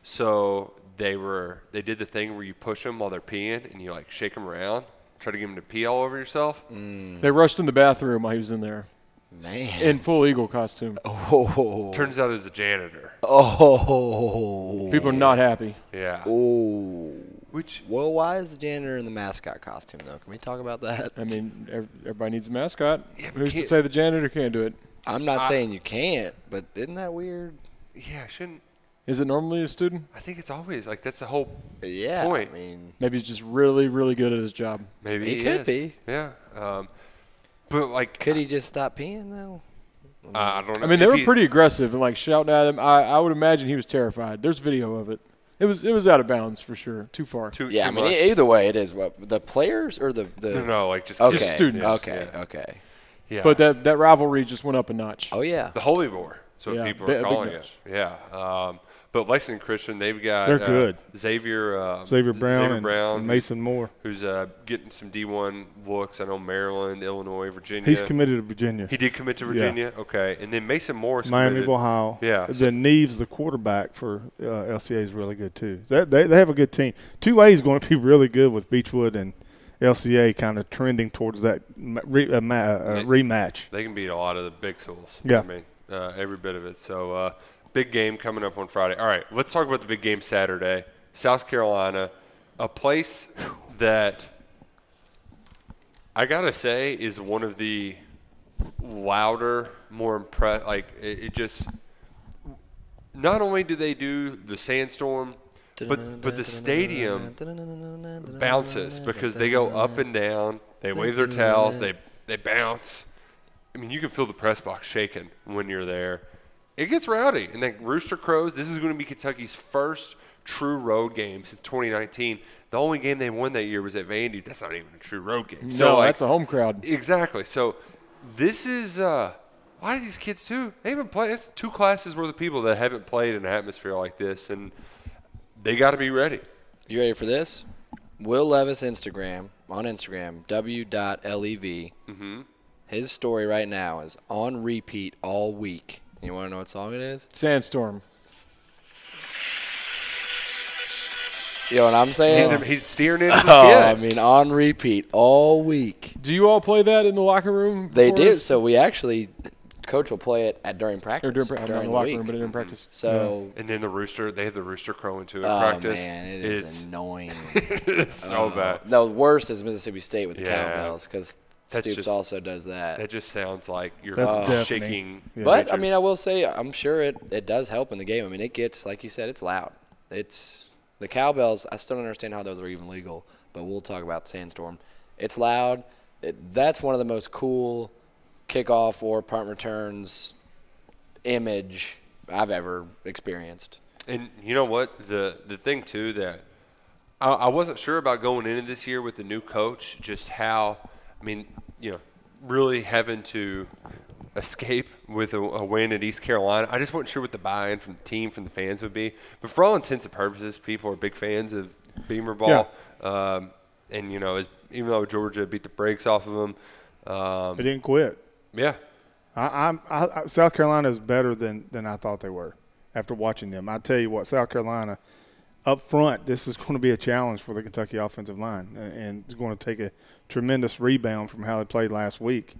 So they were they did the thing where you push them while they're peeing and you like shake them around, try to get them to pee all over yourself. Hmm. They rushed in the bathroom while he was in there Man. in full eagle costume. oh. Turns out it was a janitor. Oh. People are not happy. Yeah. Oh. Which Well, why is the janitor in the mascot costume though? Can we talk about that? I mean, everybody needs a mascot. Yeah, Who's to say the janitor can't do it? I'm not saying you can't, but isn't that weird? yeah, shouldn't Is it normally a student? I think it's always like that's the whole Yeah, Point. I mean, Maybe he's just really, really good at his job. maybe He he could is. be. Yeah. Um, but like could he just stop peeing though? I don't know. I mean, they if were he- pretty aggressive and like shouting at him. I, I would imagine he was terrified. There's video of it. It was it was out of bounds for sure. Too far. too, Yeah, too I mean, much. either way, it is what the players or the the. no, no, like just Okay. kids. students. Okay. Yeah. Okay. Yeah. But that that rivalry just went up a notch. Oh yeah. the Holy War. So Yeah, people are calling it. Yeah. Um, but Lexington Christian, they've got They're uh, good. Xavier uh, Xavier Brown Xavier and Brown, Mason Moore. who's uh, getting some D1 looks. I know Maryland, Illinois, Virginia. He's committed to Virginia. He did commit to Virginia. Okay, and then Mason Morris. Miami committed. of Ohio. Yeah. Then Neves, the quarterback for uh, LCA, is really good too. That, they, they have a good team. Two A is going to be really good with Beechwood and LCA kind of trending towards that re, uh, ma, uh, Yeah. rematch. They can beat a lot of the big schools. Yeah. I mean, uh, every bit of it. So, uh, big game coming up on Friday. All right, let's talk about the big game Saturday. South Carolina, a place that I gotta say is one of the louder, more impress. Like it, it just. Not only do they do the sandstorm, but but the stadium bounces because they go up and down. They wave their towels. They they bounce. I mean, you can feel the press box shaking when you're there. It gets rowdy. And then Rooster Crows. This is going to be Kentucky's first true road game since 2019. The only game they won that year was at Vandy. That's not even a true road game. no, like, that's a home crowd. Exactly. So this is uh, why these kids too. They haven't played. It's two classes worth of people that haven't played in an atmosphere like this, and they got to be ready. You ready for this? Will Levis Instagram on Instagram w.lev. Mm-hmm. His story right now is on repeat all week. You want to know what song it is? Sandstorm. You know what I'm saying? He's, he's steering into the oh. I mean, on repeat all week. Do you all play that in the locker room? They do. us? So we actually, coach will play it at during practice. Or during, pra- not in during the the locker week. room, but in practice. So, And then the rooster, they have the rooster crowing too in oh practice. man, it is It's- annoying. it's so oh, bad. the worst is Mississippi State with the Yeah. cowbells because That's Stoops just- also does that. That just sounds like you're That's shaking. Yeah. But I mean, I will say, I'm sure it, it does help in the game. I mean, it gets like you said, it's loud. It's the cowbells. I still don't understand how those are even legal, but we'll talk about sandstorm. It's loud. It, that's one of the most cool kickoff or punt returns image I've ever experienced. And you know what? The the thing too that I, I wasn't sure about going into this year with the new coach, just how I mean, you know, really having to escape with a, a win at East Carolina. I just wasn't sure what the buy-in from the team, from the fans would be. But for all intents and purposes, people are big fans of Beamer ball. Um, and you know, as, even though Georgia beat the brakes off of them, um, They didn't quit. yeah, I, I'm I, I- South Carolina is better than than I thought they were after watching them. I tell you what, South Carolina up front, this is going to be a challenge for the Kentucky offensive line, and, it's going to take a tremendous rebound from how they played last week.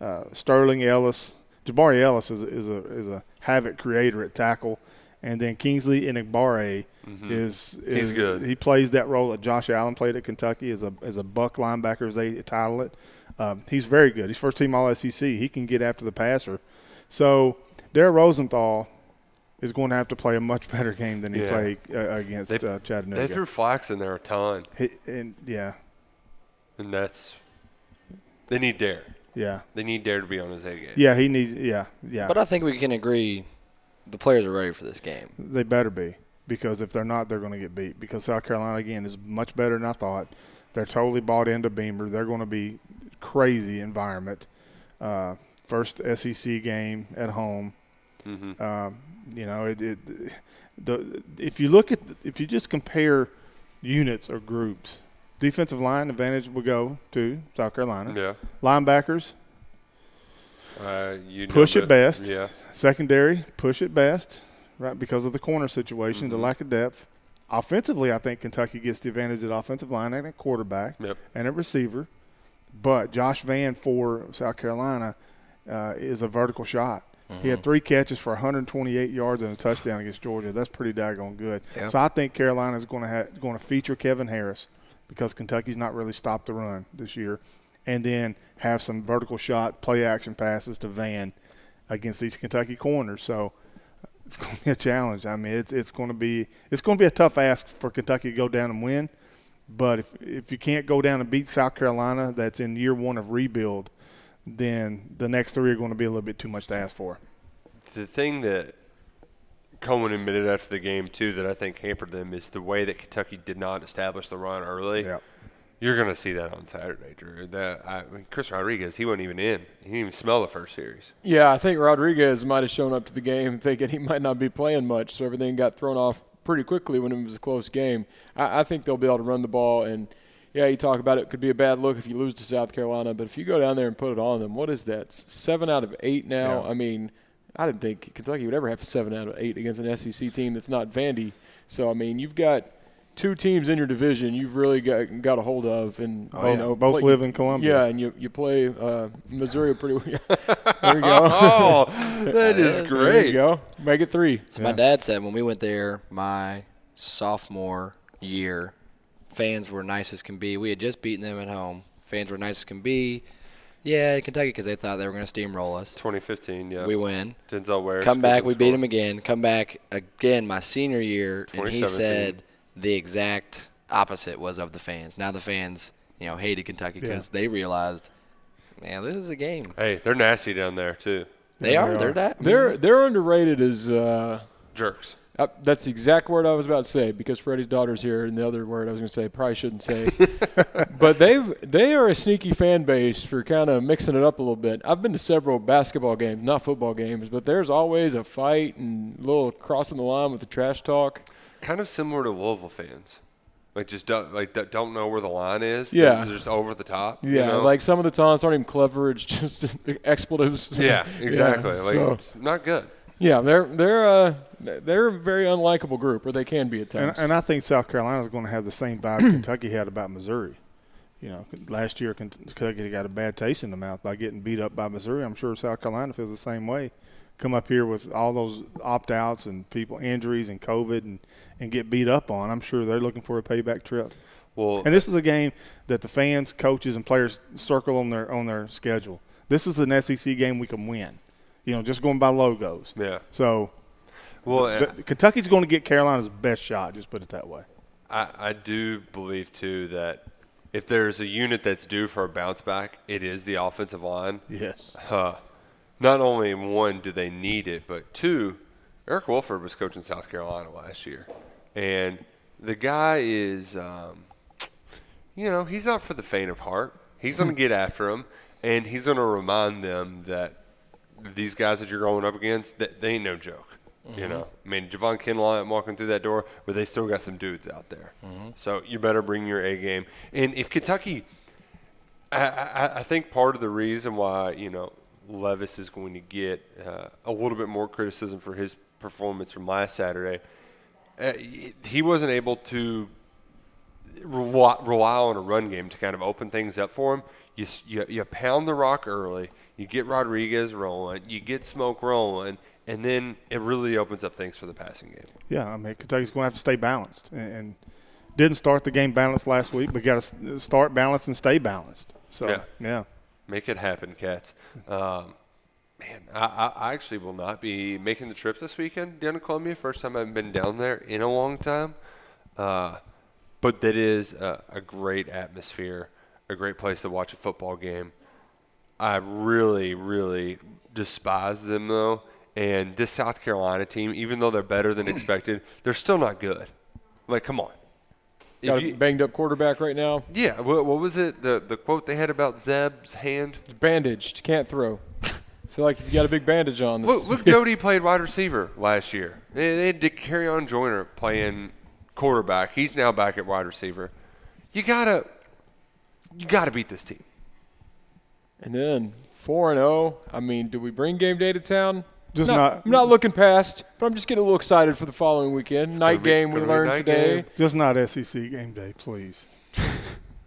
Uh, Sterling Ellis, Jabari Ellis is a, is a is a havoc creator at tackle, and then Kingsley Enagbare is, is He's good. He plays that role that Josh Allen played at Kentucky as a as a buck linebacker, as they title it. Um, he's very good. He's first team All SEC. He can get after the passer. So Darrell Rosenthal is going to have to play a much better game than he Yeah. played uh, against They- uh, they threw flax in there a ton, He- and yeah, and that's they need Dare. yeah, They need Dare to be on his A game. yeah. He needs. Yeah, yeah. But I think we can agree the players are ready for this game. They better be because if they're not, they're going to get beat. Because South Carolina again is much better than I thought. They're totally bought into Beamer. They're going to be crazy environment. Uh, first SEC game at home. Mm-hmm. Um, you know, it, it the if you look at if you just compare units or groups, defensive line advantage will go to South Carolina. Yeah. Linebackers Uh, you Push the- at best. Yeah. Secondary, push at best, right? Because of the corner situation, the Mhm. lack of depth. Offensively, I think Kentucky gets the advantage at offensive line and at quarterback Yep. and at receiver. But Josh Vann for South Carolina uh, is a vertical shot. He had three catches for 128 yards and a touchdown against Georgia. That's pretty daggone good. Yeah. So I think Carolina is going to ha- going to feature Kevin Harris because Kentucky's not really stopped the run this year, and then have some vertical shot play action passes to Vann against these Kentucky corners. So it's going to be a challenge. I mean, it's it's going to be it's going to be a tough ask for Kentucky to go down and win. But if if you can't go down and beat South Carolina, that's in year one of rebuild, then the next three are going to be a little bit too much to ask for. The thing that Coen admitted after the game too that I think hampered them is the way that Kentucky did not establish the run early. Yeah. You're going to see that on Saturday, Drew. That I mean, Chris Rodriguez, he wasn't even in. He didn't even smell the first series. Yeah, I think Rodriguez might have shown up to the game thinking he might not be playing much, so everything got thrown off pretty quickly when it was a close game. I, I think they'll be able to run the ball, and yeah, you talk about it could be a bad look if you lose to South Carolina, but if you go down there and put it on them, what is that? Seven out of eight now. Yeah. I mean, I didn't think Kentucky would ever have seven out of eight against an SEC team that's not Vandy. So I mean, you've got two teams in your division you've really got got a hold of, and Oh, you yeah. know, Both play- live in Columbia. Yeah, and you you play uh, Missouri pretty. Well. there you go. Oh, that is great. There you go. Make it three. So my dad said when we went there, my sophomore year, fans were nice as can be. We had just beaten them at home. Fans were nice as can be. Yeah, Kentucky because they thought they were going to steamroll us. 2015, yeah. We win. Denzil Ware. Come back, we the beat score. them again. Come back again my senior year, and he said the exact opposite was of the fans. Now the fans, you know, hated Kentucky because they realized, man, this is a game. Hey, they're nasty down there too. They Yeah, are. they They're that. I mean, They're they're underrated as uh, Jerks. Uh, that's the exact word I was about to say because Freddie's daughter's here, and the other word I was going to say probably shouldn't say. but they've they are a sneaky fan base for kind of mixing it up a little bit. I've been to several basketball games, not football games, but there's always a fight and a little crossing the line with the trash talk. Kind of similar to Louisville fans. Like just don't, like don't know where the line is. Yeah. They're just over the top. Yeah, you know? like some of the taunts aren't even clever; it's just expletives. yeah, exactly. like so- not good. yeah, they're they're uh, they're a very unlikable group, or they can be at And, times. and I think South Carolina is going to have the same vibe Kentucky had about Missouri. You know, last year Kentucky got a bad taste in the mouth by getting beat up by Missouri. I'm sure South Carolina feels the same way. Come up here with all those opt outs and people injuries and COVID and, and get beat up on. I'm sure they're looking for a payback trip. Well, And this is a game that the fans, coaches, and players circle on their on their schedule. This is an SEC game we can win. You know, just going by logos. yeah. So Well, uh, the- Kentucky's going to get Carolina's best shot. Just put it that way. I, I do believe too that if there's a unit that's due for a bounce back, it is the offensive line. Yes. Uh, not only one do they need it, but two, Eric Wolford was coaching South Carolina last year, and the guy is, um, you know, he's not for the faint of heart. He's going to get after them, and he's going to remind them that these guys that you're going up against, that they ain't no joke. You know, I mean, Javon Kinlaw walking through that door, but they still got some dudes out there. So you better bring your A game. And if Kentucky, I, I, I think part of the reason why you know Levis is going to get uh, a little bit more criticism for his performance from last Saturday, uh, he wasn't able to rely, rely on a run game to kind of open things up for him. You, you, you pound the rock early, you get Rodriguez rolling, you get Smoke rolling, and then it really opens up things for the passing game. Yeah, I mean Kentucky's going to have to stay balanced, and, and didn't start the game balanced last week, but got to start balanced and stay balanced. So Yeah. yeah, Make it happen, cats. Um, man, I, I actually will not be making the trip this weekend down to Columbia. First time I've been down there in a long time. Uh, but that is a, a great atmosphere, a great place to watch a football game. I really, really despise them though. And this South Carolina team, even though they're better than expected, they're still not good. Like, come on. If Got a banged up quarterback right now. yeah, what, what was it? The the quote they had about Zeb's hand. Bandaged, can't throw. feel like if you got a big bandage on. Look, this- look Doty played wide receiver last year. They, they had Dakereon Joyner playing quarterback. He's now back at wide receiver. You gotta, you gotta beat this team. And then four and zero. I mean, do we bring game day to town? Just not, not- I'm not looking past, but I'm just getting a little excited for the following weekend. gonna night be- game we gonna be a learned today. game. just not SEC game day, please.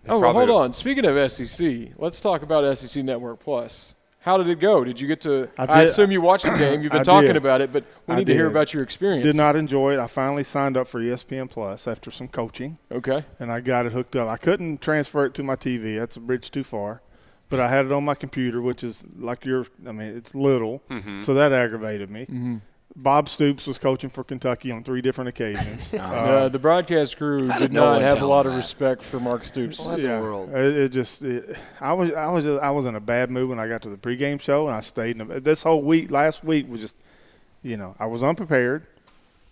Oh, well, hold on. Speaking of SEC, let's talk about SEC Network Plus. How did it go? Did you get to? I I, assume you watched the game. You've been I talking did. about it, but we I need to hear about your experience. Did not enjoy it. I finally signed up for ESPN Plus after some coaching, Okay. and I got it hooked up. I couldn't transfer it to my TV. That's a bridge too far. But I had it on my computer, which is like your. I mean, it's little, so that aggravated me. Mm-hmm. Bob Stoops was coaching for Kentucky on three different occasions. Uh, the broadcast crew did did not have a lot them of that? respect for Mark Stoops. What in the world? It, it just, it, I was, I was, I was in a bad mood when I got to the pregame show, and I stayed. In a, this whole week, last week was just, you know, I was unprepared.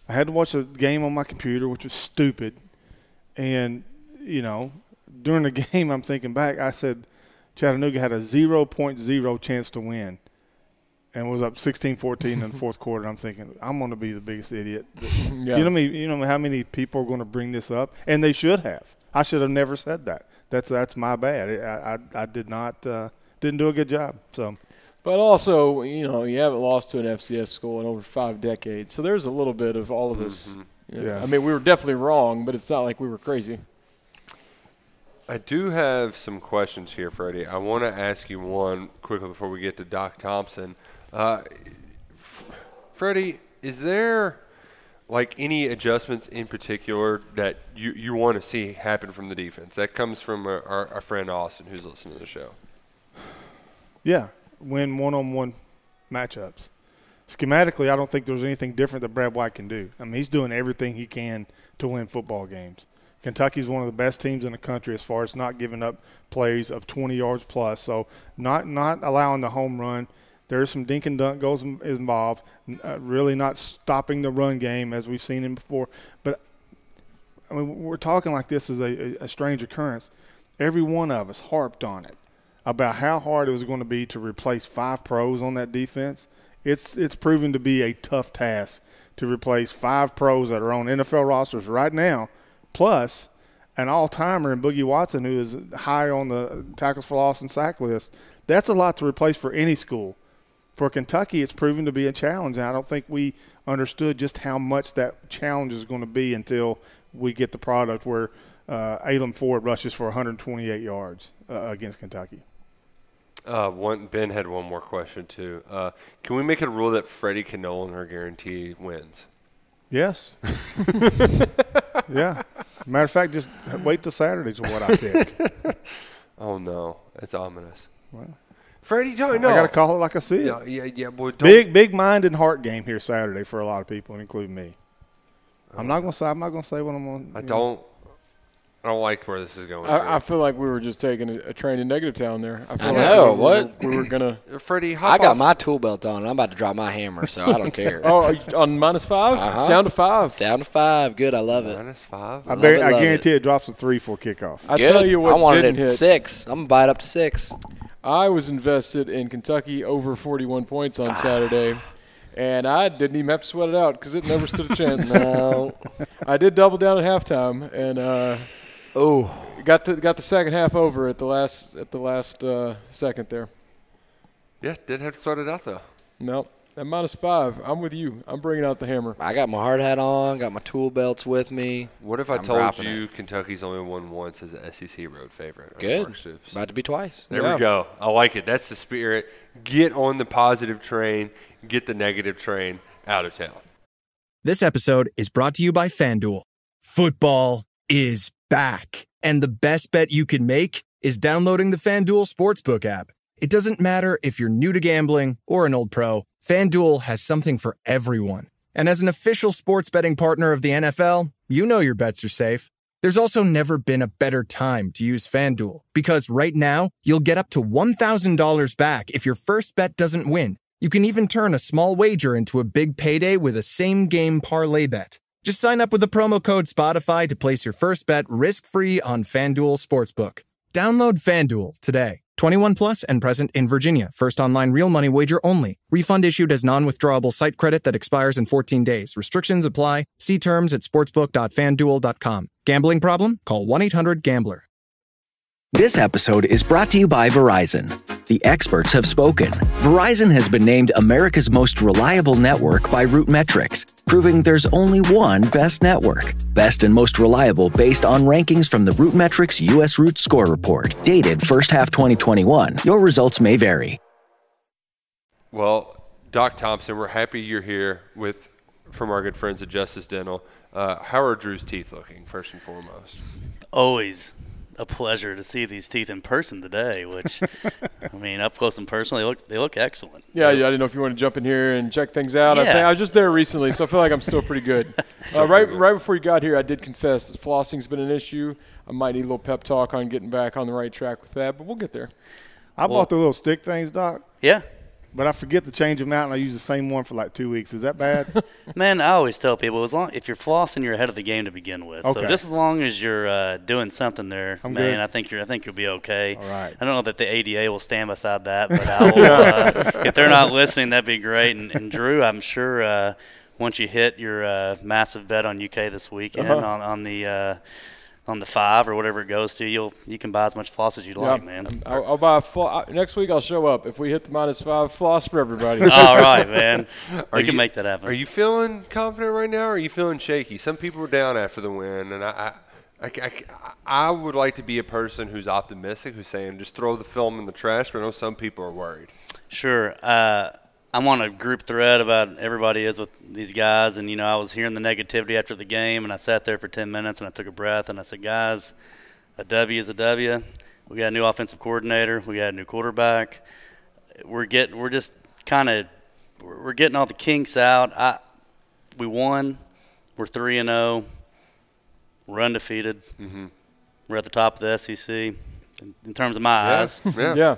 I had to watch the game on my computer, which was stupid, and you know, during the game, I'm thinking back. I said Chattanooga had a 0.0 chance to win, and was up 16-14 in the fourth quarter. I'm thinking I'm going to be the biggest idiot. Yeah. You know me. You know how many people are going to bring this up, and they should have. I should have never said that. That's that's my bad. I I, I did not uh, didn't do a good job. So But also, you know, you haven't lost to an FCS school in over five decades, so there's a little bit of all of this. you know. Yeah. I mean, we were definitely wrong, but it's not like we were crazy. I do have some questions here, Freddie. I want to ask you one quickly before we get to Doc Thompson. Uh, F- Freddie, is there like any adjustments in particular that you, you want to see happen from the defense? That comes from our, our, our friend Austin, who's listening to the show. yeah, win one-on-one matchups. Schematically, I don't think there's anything different that Brad White can do. I mean, he's doing everything he can to win football games. Kentucky's one of the best teams in the country as far as not giving up plays of 20 yards plus. So not not allowing the home run. There's some dink and dunk goals involved. Uh, really not stopping the run game as we've seen him before. But I mean, we're talking like this is a, a, strange occurrence. Every one of us harped on it about how hard it was going to be to replace five pros on that defense. It's it's proven to be a tough task to replace five pros that are on NFL rosters right now, plus an all-timer in Boogie Watson who is high on the tackles for loss and sack list. That's a lot to replace for any school. For Kentucky, it's proven to be a challenge, and I don't think we understood just how much that challenge is going to be until we get the product where uh, Ailym Ford rushes for 128 yards uh, against Kentucky. Uh, one Ben had one more question too. Uh, can we make it a rule that Freddie can no longer guarantee wins? Yes. yeah. Matter of fact, just wait till Saturday of what I pick. Oh no, it's ominous. Freddie, don't know. I got to call it like I see it. Yeah, yeah, yeah. Boy, Big, big mind and heart game here Saturday for a lot of people, including me. I'm not gonna say. I'm not gonna say what I'm on. I don't. I don't like where this is going. I, I feel like we were just taking a, a train to negative town there. I, feel I like know, we were, what? we were gonna. Freddie, hop I got off. my tool belt on. and I'm about to drop my hammer, so I don't care. Oh, are you on minus 5 It's Uh-huh. down to five. Down to five. Good. I love it. minus five. I, Love bet, it, I guarantee it. it. drops a three for kickoff. I Good. tell you what I wanted didn't it hit. six. I'm gonna buy it up to six. I was invested in Kentucky over 41 points on Saturday, and I didn't even have to sweat it out because it never stood a chance. No. I did double down at halftime, and uh, oh, got the got the second half over at the last at the last uh, second there. yeah, didn't have to sweat it out though. No, at minus five, I'm with you. I'm bringing out the hammer. I got my hard hat on. Got my tool belts with me. What if I I'm told dropping you Kentucky's only won once as an SEC road favorite? Good. About to be twice. There Yeah. we go. I like it. That's the spirit. Get on the positive train. Get the negative train out of town. This episode is brought to you by FanDuel. Football is back, and the best bet you can make is downloading the FanDuel Sportsbook app. It doesn't matter if you're new to gambling or an old pro, FanDuel has something for everyone. And as an official sports betting partner of the NFL, you know your bets are safe. There's also never been a better time to use FanDuel because right now you'll get up to $1,000 back if your first bet doesn't win. You can even turn a small wager into a big payday with a same game parlay bet. Just sign up with the promo code Spotify to place your first bet risk free on FanDuel Sportsbook. Download FanDuel today. 21 plus and present in Virginia. First online real money wager only. Refund issued as non withdrawable site credit that expires in 14 days. Restrictions apply. See terms at sportsbook.fanduel.com. Gambling problem? Call 1 800 Gambler. This episode is brought to you by Verizon. The experts have spoken. Verizon has been named America's most reliable network by Rootmetrics, proving there's only one best network. Best and most reliable based on rankings from the Rootmetrics US Root Score Report, dated first half 2021. Your results may vary. Well, Doc Thompson, we're happy you're here with from our good friends at Justice Dental. Uh, how are Drew's teeth looking, first and foremost? Always a pleasure to see these teeth in person today. Which, I mean, up close and personal, they look they look excellent. Yeah, yeah, I didn't know if you want to jump in here and check things out. I, Yeah. think, I was just there recently, so I feel like I'm still pretty good. uh, right, right before you got here, I did confess that flossing's been an issue. I might need a little pep talk on getting back on the right track with that, but we'll get there. I Well- bought the little stick things, Doc, Yeah, but I forget to change them out, and I use the same one for like two weeks. Is that bad? man. I always tell people as long if you're flossing, you're ahead of the game to begin with. Okay. So just as long as you're uh, doing something there, I'm man, good. I think you're I think you'll be okay. All right. I don't know that the ADA will stand beside that, but I will, uh, if they're not listening, that'd be great. And, and Drew, I'm sure uh, once you hit your uh, massive bet on UK this weekend Uh-huh. on on the uh, on the five or whatever it goes to, you'll you can buy as much floss as you'd like, man. I'll, I'll buy a flo- uh, next week. I'll show up if we hit the minus five floss for everybody. All right, man. Are We can you- make that happen. Are you feeling confident right now, or are you feeling shaky? Some people were down after the win, and I, I, I, I, I would like to be a person who's optimistic, who's saying just throw the film in the trash. But I know some people are worried. Sure. Uh, I'm on a group thread about everybody is with these guys, and you know I was hearing the negativity after the game, and I sat there for 10 minutes and I took a breath and I said, guys, a W is a W. We got a new offensive coordinator. We got a new quarterback. We're getting, we're just kind of, we're getting all the kinks out. I, we won. We're three and zero. We're undefeated. Mm-hmm. We're at the top of the SEC. In, in terms of my Yeah, eyes, yeah, yeah.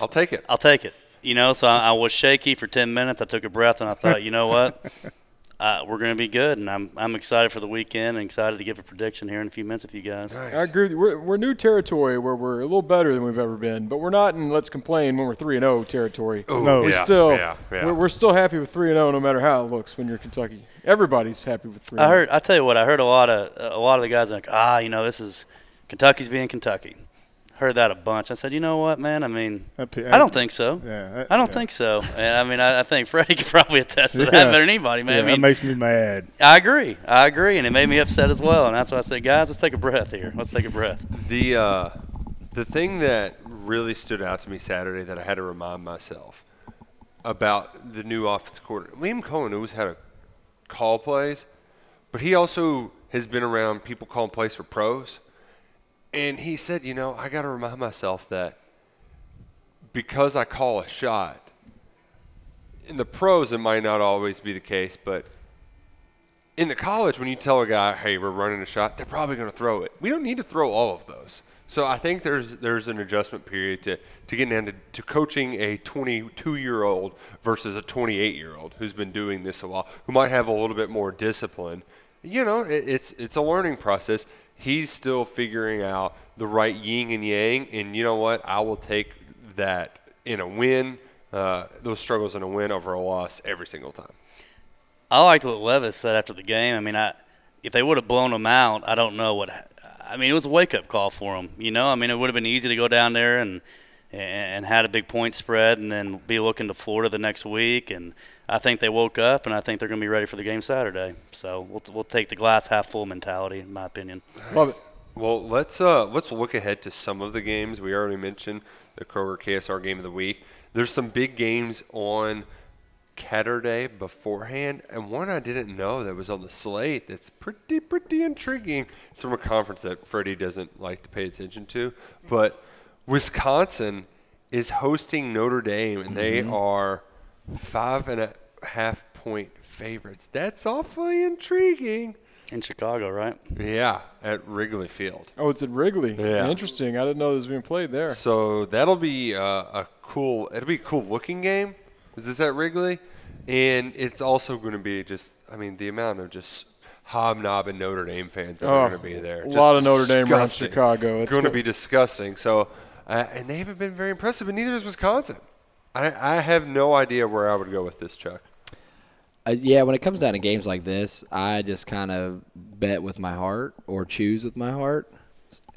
I'll take it. I'll take it. You know, so I, I was shaky for 10 minutes. I took a breath and I thought, you know what? Uh, we're going to be good. And I'm, I'm excited for the weekend and excited to give a prediction here in a few minutes with you guys. I agree. We're, we're new territory where we're a little better than we've ever been, but we're not in let's complain when we're three and zero territory. No. we're yeah, still yeah, yeah. We're, we're still happy with three and zero no matter how it looks when you're Kentucky. Everybody's happy with three. oh. I heard, I tell you what, I heard a lot of, a lot of the guys like, ah, you know, this is Kentucky's being Kentucky. Heard that a bunch. I said, you know what, man? I mean, That I don't think so. Yeah, that- I don't yeah. think so. And I mean, I, I think Freddie could probably attest to that Yeah. better than anybody, man. Yeah, I mean, that makes me mad. I agree. I agree, and it made me upset as well. And that's why I said, guys, let's take a breath here. Let's take a breath. The uh, the thing that really stood out to me Saturday that I had to remind myself about the new offense coordinator. Liam Coen always had a call plays, but he also has been around people calling plays for pros. And he said, you know, I got to remind myself that because I call a shot, in the pros it might not always be the case, but in the college, when you tell a guy, "Hey, we're running a shot," they're probably going to throw it. We don't need to throw all of those. So I think there's there's an adjustment period to to getting down to, to coaching a 22 year old versus a 28 year old who's been doing this a while, who might have a little bit more discipline. You know, it, it's it's a learning process. He's still figuring out the right yin and yang, and you know what? I will take that in a win, uh, those struggles in a win over a loss every single time. I liked what Levis said after the game. I mean, I if they would have blown them out, I don't know what. I mean, it was a wake up call for them. You know, I mean, it would have been easy to go down there and and had a big point spread, and then be looking to Florida the next week. And I think they woke up, and I think they're going to be ready for the game Saturday. So we'll we'll take the glass half full mentality, in my opinion. Love it. Well, let's uh, let's look ahead to some of the games. We already mentioned the Kroger KSR game of the week. There's some big games on Saturday beforehand, and one I didn't know that was on the slate that's pretty pretty intriguing. It's from a conference that Freddie doesn't like to pay attention to, but Wisconsin is hosting Notre Dame, and they are five and a half point favorites. That's awfully intriguing. In Chicago, right? Yeah, at Wrigley Field. Oh, it's at Wrigley. Yeah. Interesting. I didn't know this was being played there. So that'll be uh, a cool. It'll be a cool looking game. Is this at Wrigley? And it's also going to be just. I mean, the amount of just hobnobbing Notre Dame fans that Oh, are going to be there. a Just lot of Notre Dame around disgusting. Chicago. It's going to be disgusting. So, uh, and they haven't been very impressive, and neither is Wisconsin. I, I have no idea where I would go with this, Chuck. Uh, yeah, when it comes down to games like this, I just kind of bet with my heart or choose with my heart.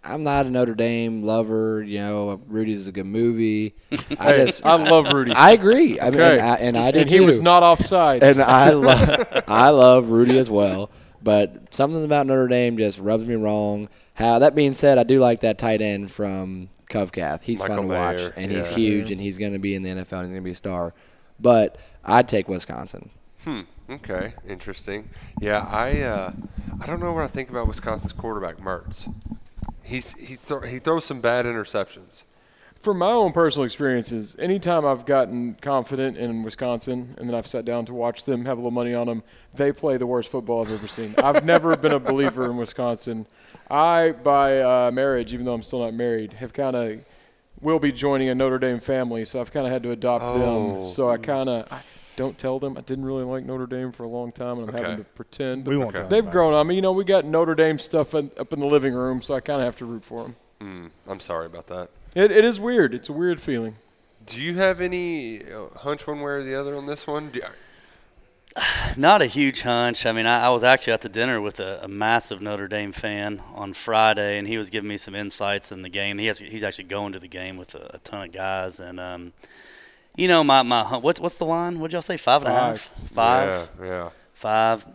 I'm not a Notre Dame lover. You know, Rudy's a good movie. I just, I love Rudy. I agree. I mean, Okay. and I, and I do and he was not offside. and I love I love Rudy as well. But something about Notre Dame just rubs me wrong. How that being said, I do like that tight end from Covcath. He's Michael fun to watch, Mayer, and he's yeah. huge, and he's going to be in the NFL. and He's going to be a star. but I'd take Wisconsin. Hmm. Okay. Interesting. Yeah. I uh, I don't know what I think about Wisconsin's quarterback Mertz. He's he's thro- he throws some bad interceptions. From my own personal experiences, anytime I've gotten confident in Wisconsin and then I've sat down to watch them, have a little money on them, they play the worst football I've ever seen. I've never been a believer in Wisconsin. I, by uh, marriage, even though I'm still not married, have kind of will be joining a Notre Dame family, so I've kind of had to adopt Oh. them. So I kind of don't tell them I didn't really like Notre Dame for a long time, and I'm Okay. having to pretend. We won't Okay. They've grown on me. You know, we got Notre Dame stuff in, up in the living room, so I kind of have to root for them. Hmm. I'm sorry about that. It, it is weird. It's a weird feeling. Do you have any uh, hunch one way or the other on this one? Do, Not a huge hunch. I mean, I, I was actually at the dinner with a, a massive Notre Dame fan on Friday, and he was giving me some insights in the game. He has, he's actually going to the game with a, a ton of guys, and um, you know, my my what's what's the line? What'd y'all say? Five and a half? Five? Yeah. Yeah. Five.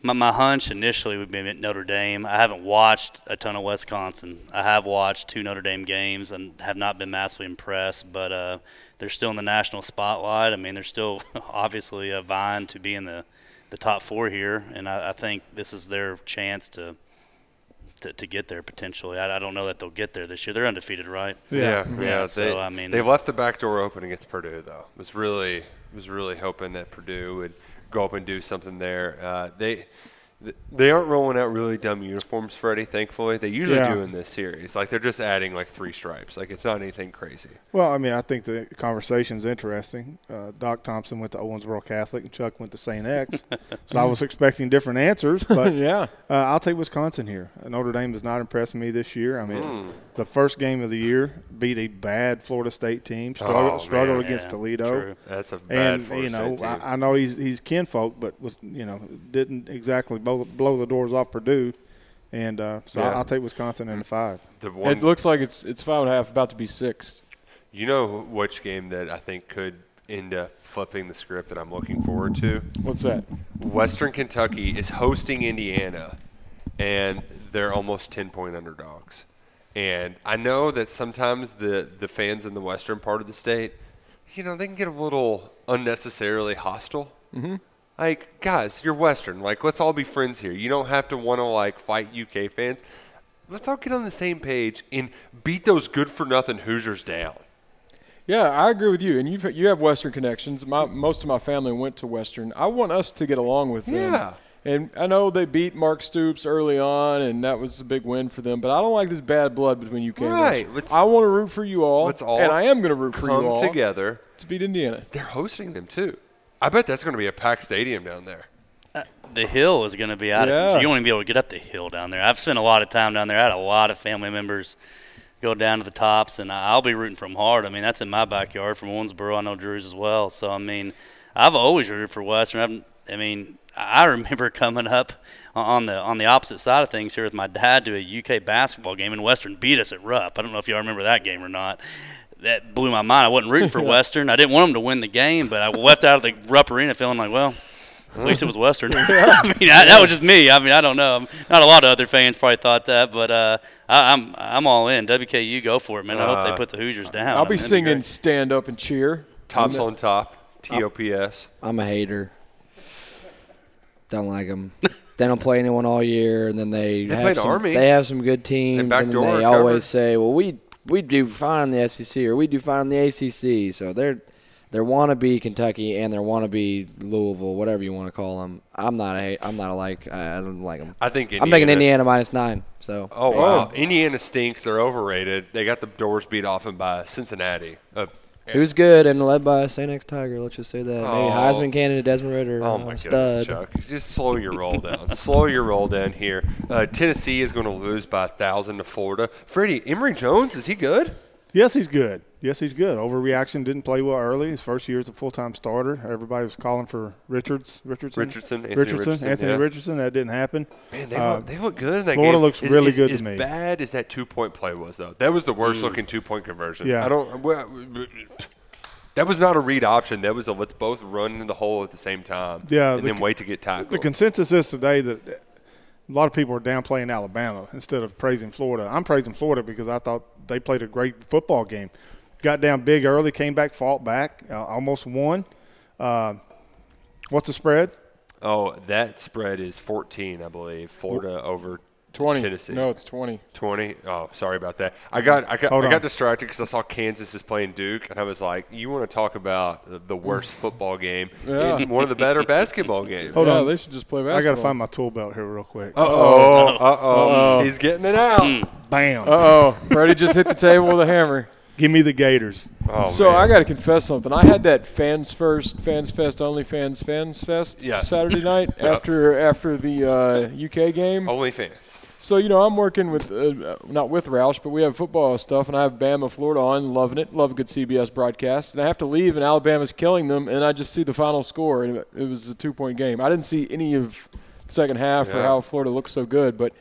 My, my hunch initially would be Notre Dame. I haven't watched a ton of Wisconsin. I have watched two Notre Dame games and have not been massively impressed, but uh, they're still in the national spotlight. I mean, they're still obviously uh, vying to be in the, the top four here, and I, I think this is their chance to to, to get there potentially. I, I don't know that they'll get there this year. They're undefeated, right? Yeah, Yeah, yeah. so, they, I mean- they've left the back door open against Purdue, though. Was really was really hoping that Purdue would go up and do something there. Uh, they they aren't rolling out really dumb uniforms, Freddie. Thankfully, they usually Yeah. do in this series. Like they're just adding like three stripes. Like it's not anything crazy. Well, I mean, I think the conversation's interesting. Uh, Doc Thompson went to Owensboro Catholic, and Chuck went to St. X. so I was expecting different answers, but yeah. uh, I'll take Wisconsin here. Uh, Notre Dame has not impressed me this year. I mean, Hmm. the first game of the year beat a bad Florida State team, struggled, Oh, struggled against Yeah, Toledo. true. That's a bad And Florida you know, State team. I, I know he's he's kinfolk, but was you know didn't exactly blow, blow the doors off Purdue, and uh, so Yeah. I'll, I'll take Wisconsin in the five. the one, It looks like it's it's five and a half, about to be six. you know which game that I think could end up flipping the script that I'm looking forward to. What's that? Western Kentucky is hosting Indiana, and they're almost 10 point underdogs. And I know that sometimes the, the fans in the western part of the state, you know, they can get a little unnecessarily hostile. Mm-hmm. Like, guys, you're Western. Like, let's all be friends here. You don't have to want to, like, fight UK fans. Let's all get on the same page and beat those good for nothing Hoosiers down. Yeah, I agree with you. And you you have Western connections. My most of my family went to Western. I want us to get along with them. Yeah. And I know they beat Mark Stoops early on, and that was a big win for them. But I don't like this bad blood between UK and Right. Western. I want to root for you all, let's all and I am going to root for you Come all together. to beat Indiana. They're hosting them, too. I bet that's going to be a packed stadium down there. Uh, the hill is going to be out Yeah. of You won't even be able to get up the hill down there. I've spent a lot of time down there. I had a lot of family members go down to the tops, and I'll be rooting for them hard. I mean, that's in my backyard from Owensboro. I know Drew's as well. So, I mean, I've always rooted for Western. I've, I mean, I remember coming up on the on the opposite side of things here with my dad to a UK basketball game, and Western beat us at Rupp. I don't know if y'all remember that game or not. That blew my mind. I wasn't rooting for Western. I didn't want them to win the game, but I left out of the Rupp Arena feeling like, well, at least it was Western. I mean, I, that was just me. I mean, I don't know. Not a lot of other fans probably thought that, but uh, I, I'm I'm all in. WKU, go for it, man. I hope they Uh, put the Hoosiers down. I'll I be mean, that'd singing "Stand Up and Cheer." Tops And on top, TOPS. I'm a hater. Don't like them. they don't play anyone all year, and then they They have some, Army. They have some good teams, and then they covered. always say, "Well, we we do fine in the SEC or we do fine in the ACC." So they're they're wannabe Kentucky and they're wannabe Louisville, whatever you want to call them. I'm not a hate- I'm not a like. I I don't like them. I think I'm making Indiana minus nine. So Oh wow, Indiana stinks. They're overrated. They got the doors beat off them by Cincinnati. Uh, who's good and led by a St. X Tiger? Let's just say that. Maybe Oh. Heisman candidate Desmond Ridder. oh uh, my stud. goodness, Chuck! Just slow your roll down. slow your roll down here. Uh, Tennessee is going to lose by a thousand to Florida. Freddie Emory Jones is he good? Yes, he's good. Yes, he's good. Overreaction didn't play well early. His first year as a full time starter. Everybody was calling for Richards, Richardson, Richardson, Anthony Richardson, Richardson, Anthony yeah. Richardson. That didn't happen. Man, they, Uh, look, they look good in that Florida game. looks As- really as- good to as me. bad as that two point play was, though, that was the worst looking two point conversion. Yeah. I don't. well, That was not a read option. That was a let's both run in the hole at the same time. Yeah, and the then wait to get tackled. The consensus is today that a lot of people are downplaying Alabama instead of praising Florida. I'm praising Florida because I thought they played a great football game. Got down big early, came back, fought back, uh, almost won. Uh, what's the spread? Oh, that spread is 14, I believe. Florida over 20. Tennessee. No, it's 20. 20. Oh, sorry about that. I got I got Hold I on. got distracted because I saw Kansas is playing Duke, and I was like, "You want to talk about the- the worst football game Yeah. in one of the better basketball games?" Hold yeah, on. they should just play basketball. I got to find my tool belt here real quick. Uh oh, uh oh, Uh-oh. he's getting it out. Bam. Uh oh, Freddie just hit the table with a hammer. Give me the Gators. Oh, so man. I got to confess something. I had that fans first, fans fest, only fans, fans fest Yes. Saturday night after after the uh, UK game. Only fans. So you know, I'm working with uh, not with Roush, but we have football stuff, and I have Bama, Florida on, loving it, love a good CBS broadcast, and I have to leave, and Alabama's killing them, and I just see the final score, and it, it was a two point game. I didn't see any of the second half or how Florida looked so good, but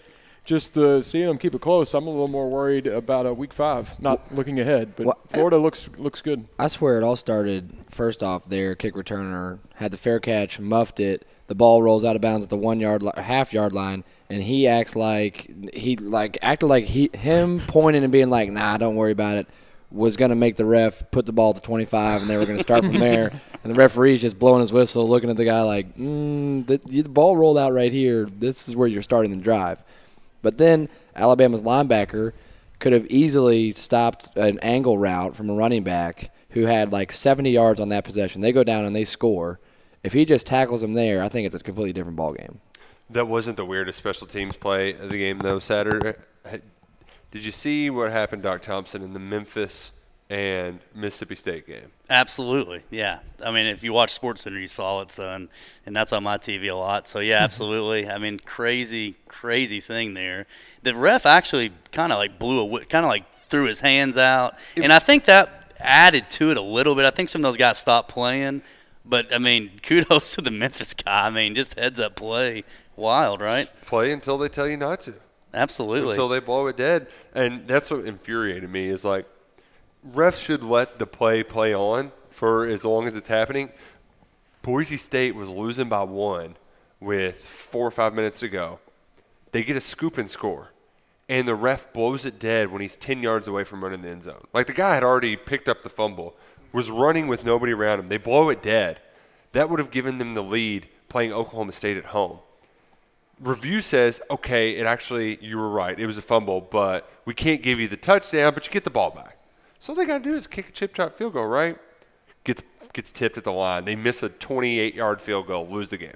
just uh, seeing them keep it close, I'm a little more worried about a week five. Not looking ahead, but Well, Florida looks looks good. I swear it all started first off. Their kick returner had the fair catch, muffed it. The ball rolls out of bounds at the one yard, half yard line, and he acts like he like acted like he him pointing and being like, "Nah, don't worry about it." Was going to make the ref put the ball to 25, and they were going to start from there. And the referee's just blowing his whistle, looking at the guy like, mm, the, the ball rolled out right here. This is where you're starting the drive. But then Alabama's linebacker could have easily stopped an angle route from a running back who had like 70 yards on that possession. They go down and they score. If he just tackles him there, I think it's a completely different ball game. That wasn't the weirdest special teams play of the game though. Saturday. Did you see what happened, Doc Thompson, in the Memphis and Mississippi State game? Absolutely, yeah. I mean, if you watch SportsCenter, you saw it, so and, and that's on my TV a lot. So yeah, absolutely. I mean, crazy, crazy thing there. The ref actually kind of like blew a, kind of like threw his hands out, and I think that added to it a little bit. I think some of those guys stopped playing, but I mean, kudos to the Memphis guy. I mean, just heads up play, wild, right? Play until they tell you not to. Absolutely. until they blow it dead. And that's what infuriated me is like refs should let the play play on for as long as it's happening. Boise State was losing by one with four or five minutes to go. They get a scoop and score. And the ref blows it dead when he's 10 yards away from running the end zone. Like the guy had already picked up the fumble, was running with nobody around him. They blow it dead. That would have given them the lead playing Oklahoma State at home review says, okay, it actually, you were right. It was a fumble, but we can't give you the touchdown, but you get the ball back. So all they got to do is kick a chip shot field goal, right? Gets gets tipped at the line. They miss a 28 yard field goal, lose the game,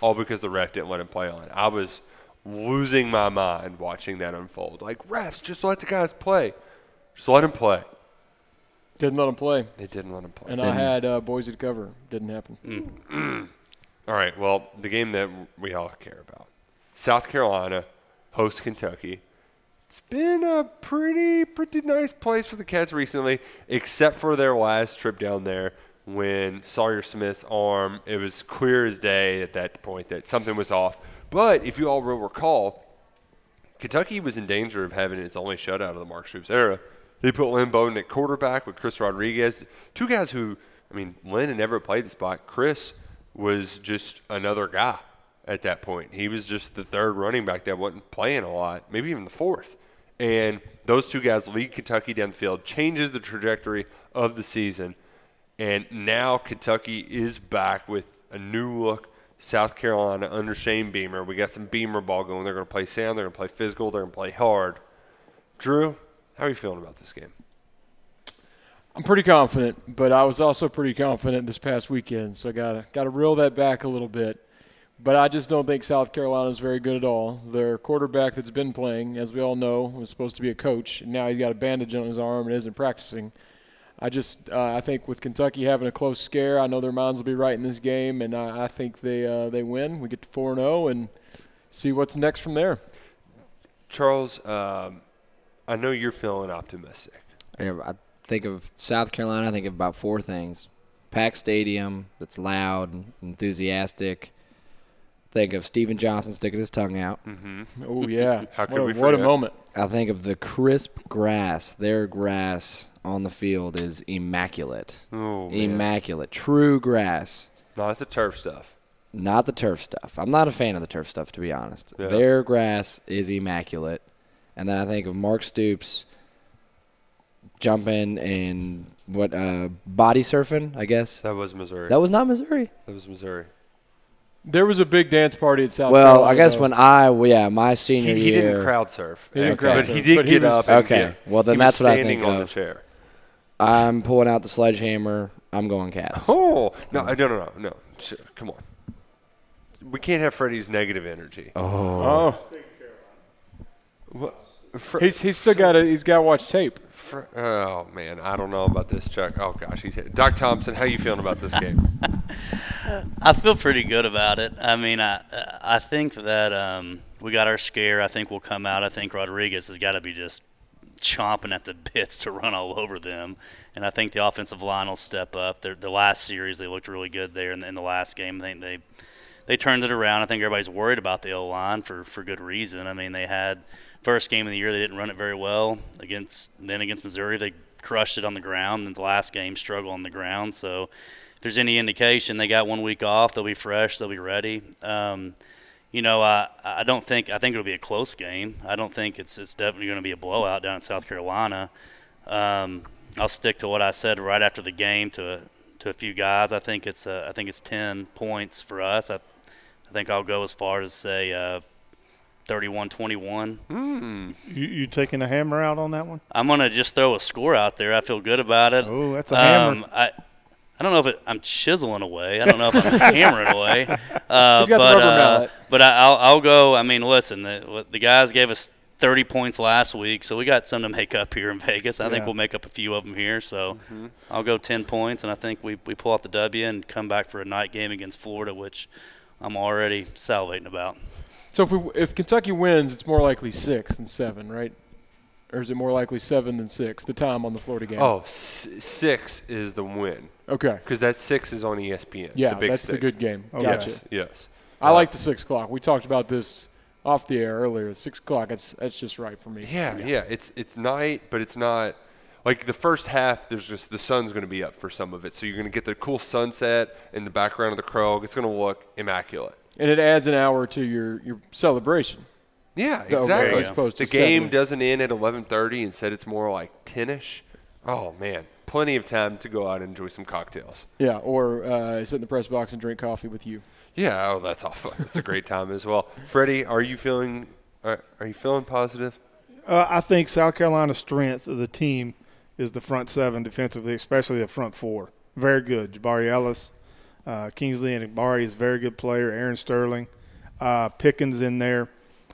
all because the ref didn't let him play on it. I was losing my mind watching that unfold. Like refs, just let the guys play. Just let him play. Didn't let them play, They didn't let him play. and I had uh, Boise to cover. Didn't happen. All right. Well, the game that we all care about South Carolina hosts Kentucky. It's been a pretty, pretty nice place for the Cats recently, except for their last trip down there when Sawyer Smith's arm, it was clear as day at that point that something was off. But if you all will recall, Kentucky was in danger of having its only shutout of the Mark Stoops era. They put Lynn Bowden at quarterback with Chris Rodriguez, two guys who, I mean, Lynn had never played the spot. Chris was just another guy at that point. He was just the third running back that wasn't playing a lot, maybe even the fourth. And those two guys lead Kentucky down the field, changes the trajectory of the season. And now Kentucky is back with a new look. South Carolina under Shane Beamer. We got some Beamer ball going. They're going to play sound. They're going to play physical. They're going to play hard. Drew, how are you feeling about this game? I'm pretty confident, but I was also pretty confident this past weekend, so I gotta gotta reel that back a little bit. But I just don't think South Carolina is very good at all. Their quarterback that's been playing, as we all know, was supposed to be a coach, and now he's got a bandage on his arm and isn't practicing. I just uh, I think with Kentucky having a close scare, I know their minds will be right in this game, and I, I think they uh, they win. We get to four and zero, and see what's next from there. Charles, um, I know you're feeling optimistic. I I think of South Carolina. I think of about four things: packed stadium that's loud, and enthusiastic. Think of Steven Johnson sticking his tongue out. Oh yeah, How could what a, we what a moment! I think of the crisp grass. Their grass on the field is immaculate. Oh, man. immaculate. True grass. Not the turf stuff. Not the turf stuff. I'm not a fan of the turf stuff, to be honest. Yeah. Their grass is immaculate. And then I think of Mark Stoops jumping and what uh, body surfing, I guess. That was Missouri. That was not Missouri. That was Missouri. There was a big dance party at South Well, Carolina. I guess though. when I well, yeah, my He, senior he year. didn't crowd surf. He didn't Okay. crowd but surf, he did but he get was- up. And Okay, get- well, then he was that's what I think on the of. chair. I'm pulling out the sledgehammer. I'm going cats. Oh no, uh, no, no, no, no! Sh- Come on. We can't have Freddie's negative energy. Oh, oh. What? Fre- he's he's still got to he's got to watch tape. Fre- oh man, I don't know about this, Chuck. Oh gosh, he's Doc Thompson. How you feeling about this game? I feel pretty good about it. I mean, I I think that um, we got our scare. I think we'll come out. I think Rodriguez has got to be just chomping at the bits to run all over them, and I think the offensive line will step up. They're, the last series they looked really good there, and in the last game I think they they turned it around. I think everybody's worried about the O line for for good reason. I mean, they had first game of the year they didn't run it very well against then against Missouri they crushed it on the ground. And the last game struggled on the ground. So there's any indication they got one week off, they'll be fresh, they'll be ready. Um, you know, I I don't think I think it'll be a close game. I don't think it's it's definitely going to be a blowout down in South Carolina. Um, I'll stick to what I said right after the game to to a few guys. I think it's uh, I think it's ten points for us. I I think I'll go as far as say uh, 31-21. You, you taking a hammer out on that one? I'm gonna just throw a score out there. I feel good about it. Oh, that's a hammer. Um, I I don't know if it, I'm chiseling away. I don't know if I'm hammering away. Uh, He's got but rubber uh, but I, I'll I'll go. I mean, listen, the the guys gave us 30 points last week, so we got some to make up here in Vegas. I think we'll make up a few of them here. So Mm-hmm. I'll go 10 points, and I think we we pull out the W and come back for a night game against Florida, which I'm already salivating about. So if we if Kentucky wins, it's more likely six than seven, right? Or is it more likely seven than six? The time on the Florida game. Oh, s- six is the win okay. because that six is on E ESPN. Yeah, the big that's the good game. Okay. Gotcha. Yes, yes. I Uh, like the six o'clock. We talked about this off the air earlier. Six o'clock. That's that's just right for me. Yeah, yeah. It's it's night, but it's not like the first half. There's just the sun's going to be up for some of it, so you're going to get the cool sunset in the background of the Krog. It's going to look immaculate. And it adds an hour to your your celebration. Yeah, exactly. as opposed The game seven. doesn't end at 11:30. Instead, it's more like 10ish. Oh man, plenty of time to go out and enjoy some cocktails. Yeah, or uh, sit in the press box and drink coffee with you. Yeah, oh, that's awful. That's a great time as well. Freddie, are you feeling? Are, are you feeling positive? Uh, I think South Carolina's strength of the team is the front seven defensively, especially the front four. Very good. Jabari Ellis, uh, Kingsley and Jabari is a very good player. Aaron Sterling, uh, Pickens in there.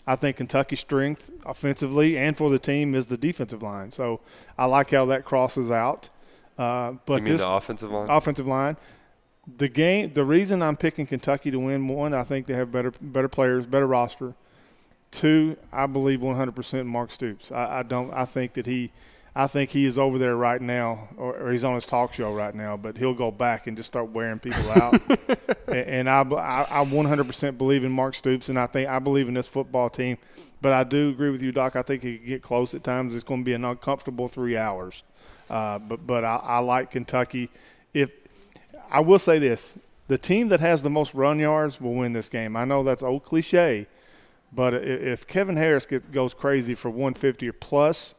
I think Kentucky's strength offensively and for the team is the defensive line. So I like how that crosses out. Uh, but you mean this the offensive line? offensive line. The game. The reason I'm picking Kentucky to win one, I think they have better better players, better roster. Two, I believe 100% Mark Stoops. I, I don't. I think that he, I think he is over there right now, or, or he's on his talk show right now. But he'll go back and just start wearing people out. and, and I, I, I 100% believe in Mark Stoops, and I think I believe in this football team. But I do agree with you, Doc. I think it could get close at times. It's going to be an uncomfortable three hours. Uh, but but I, I like Kentucky. If I will say this, the team that has the most run yards will win this game. I know that's old cliche, but if Kevin Harris gets, goes crazy for 150 or plus,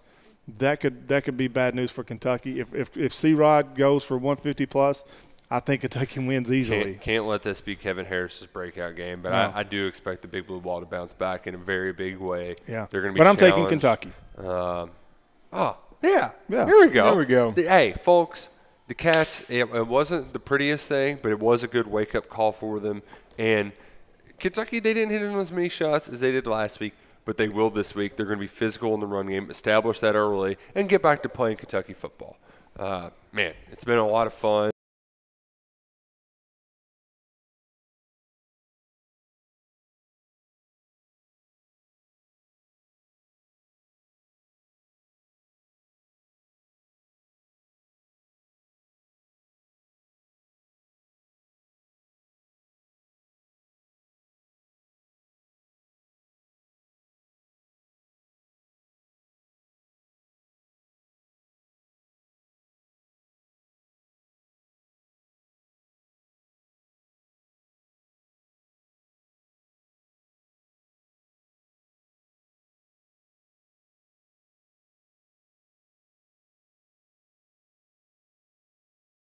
that could that could be bad news for Kentucky. If if if C. Rod goes for 150 plus, I think Kentucky wins easily. Can't, can't let this be Kevin Harris's breakout game, but No. I, I do expect the Big Blue Ball to bounce back in a very big way. Yeah. they're going to be. But I'm taking. Kentucky. Um, oh, yeah, Yeah. Here we go. There we go. The- hey, folks, the Cats. It, it wasn't the prettiest thing, but it was a good wake up call for them. And Kentucky, they didn't hit as many shots as they did last week, but they will this week. They're going to be physical in the run game, establish that early, and get back to playing Kentucky football. Uh, man, it's been a lot of fun.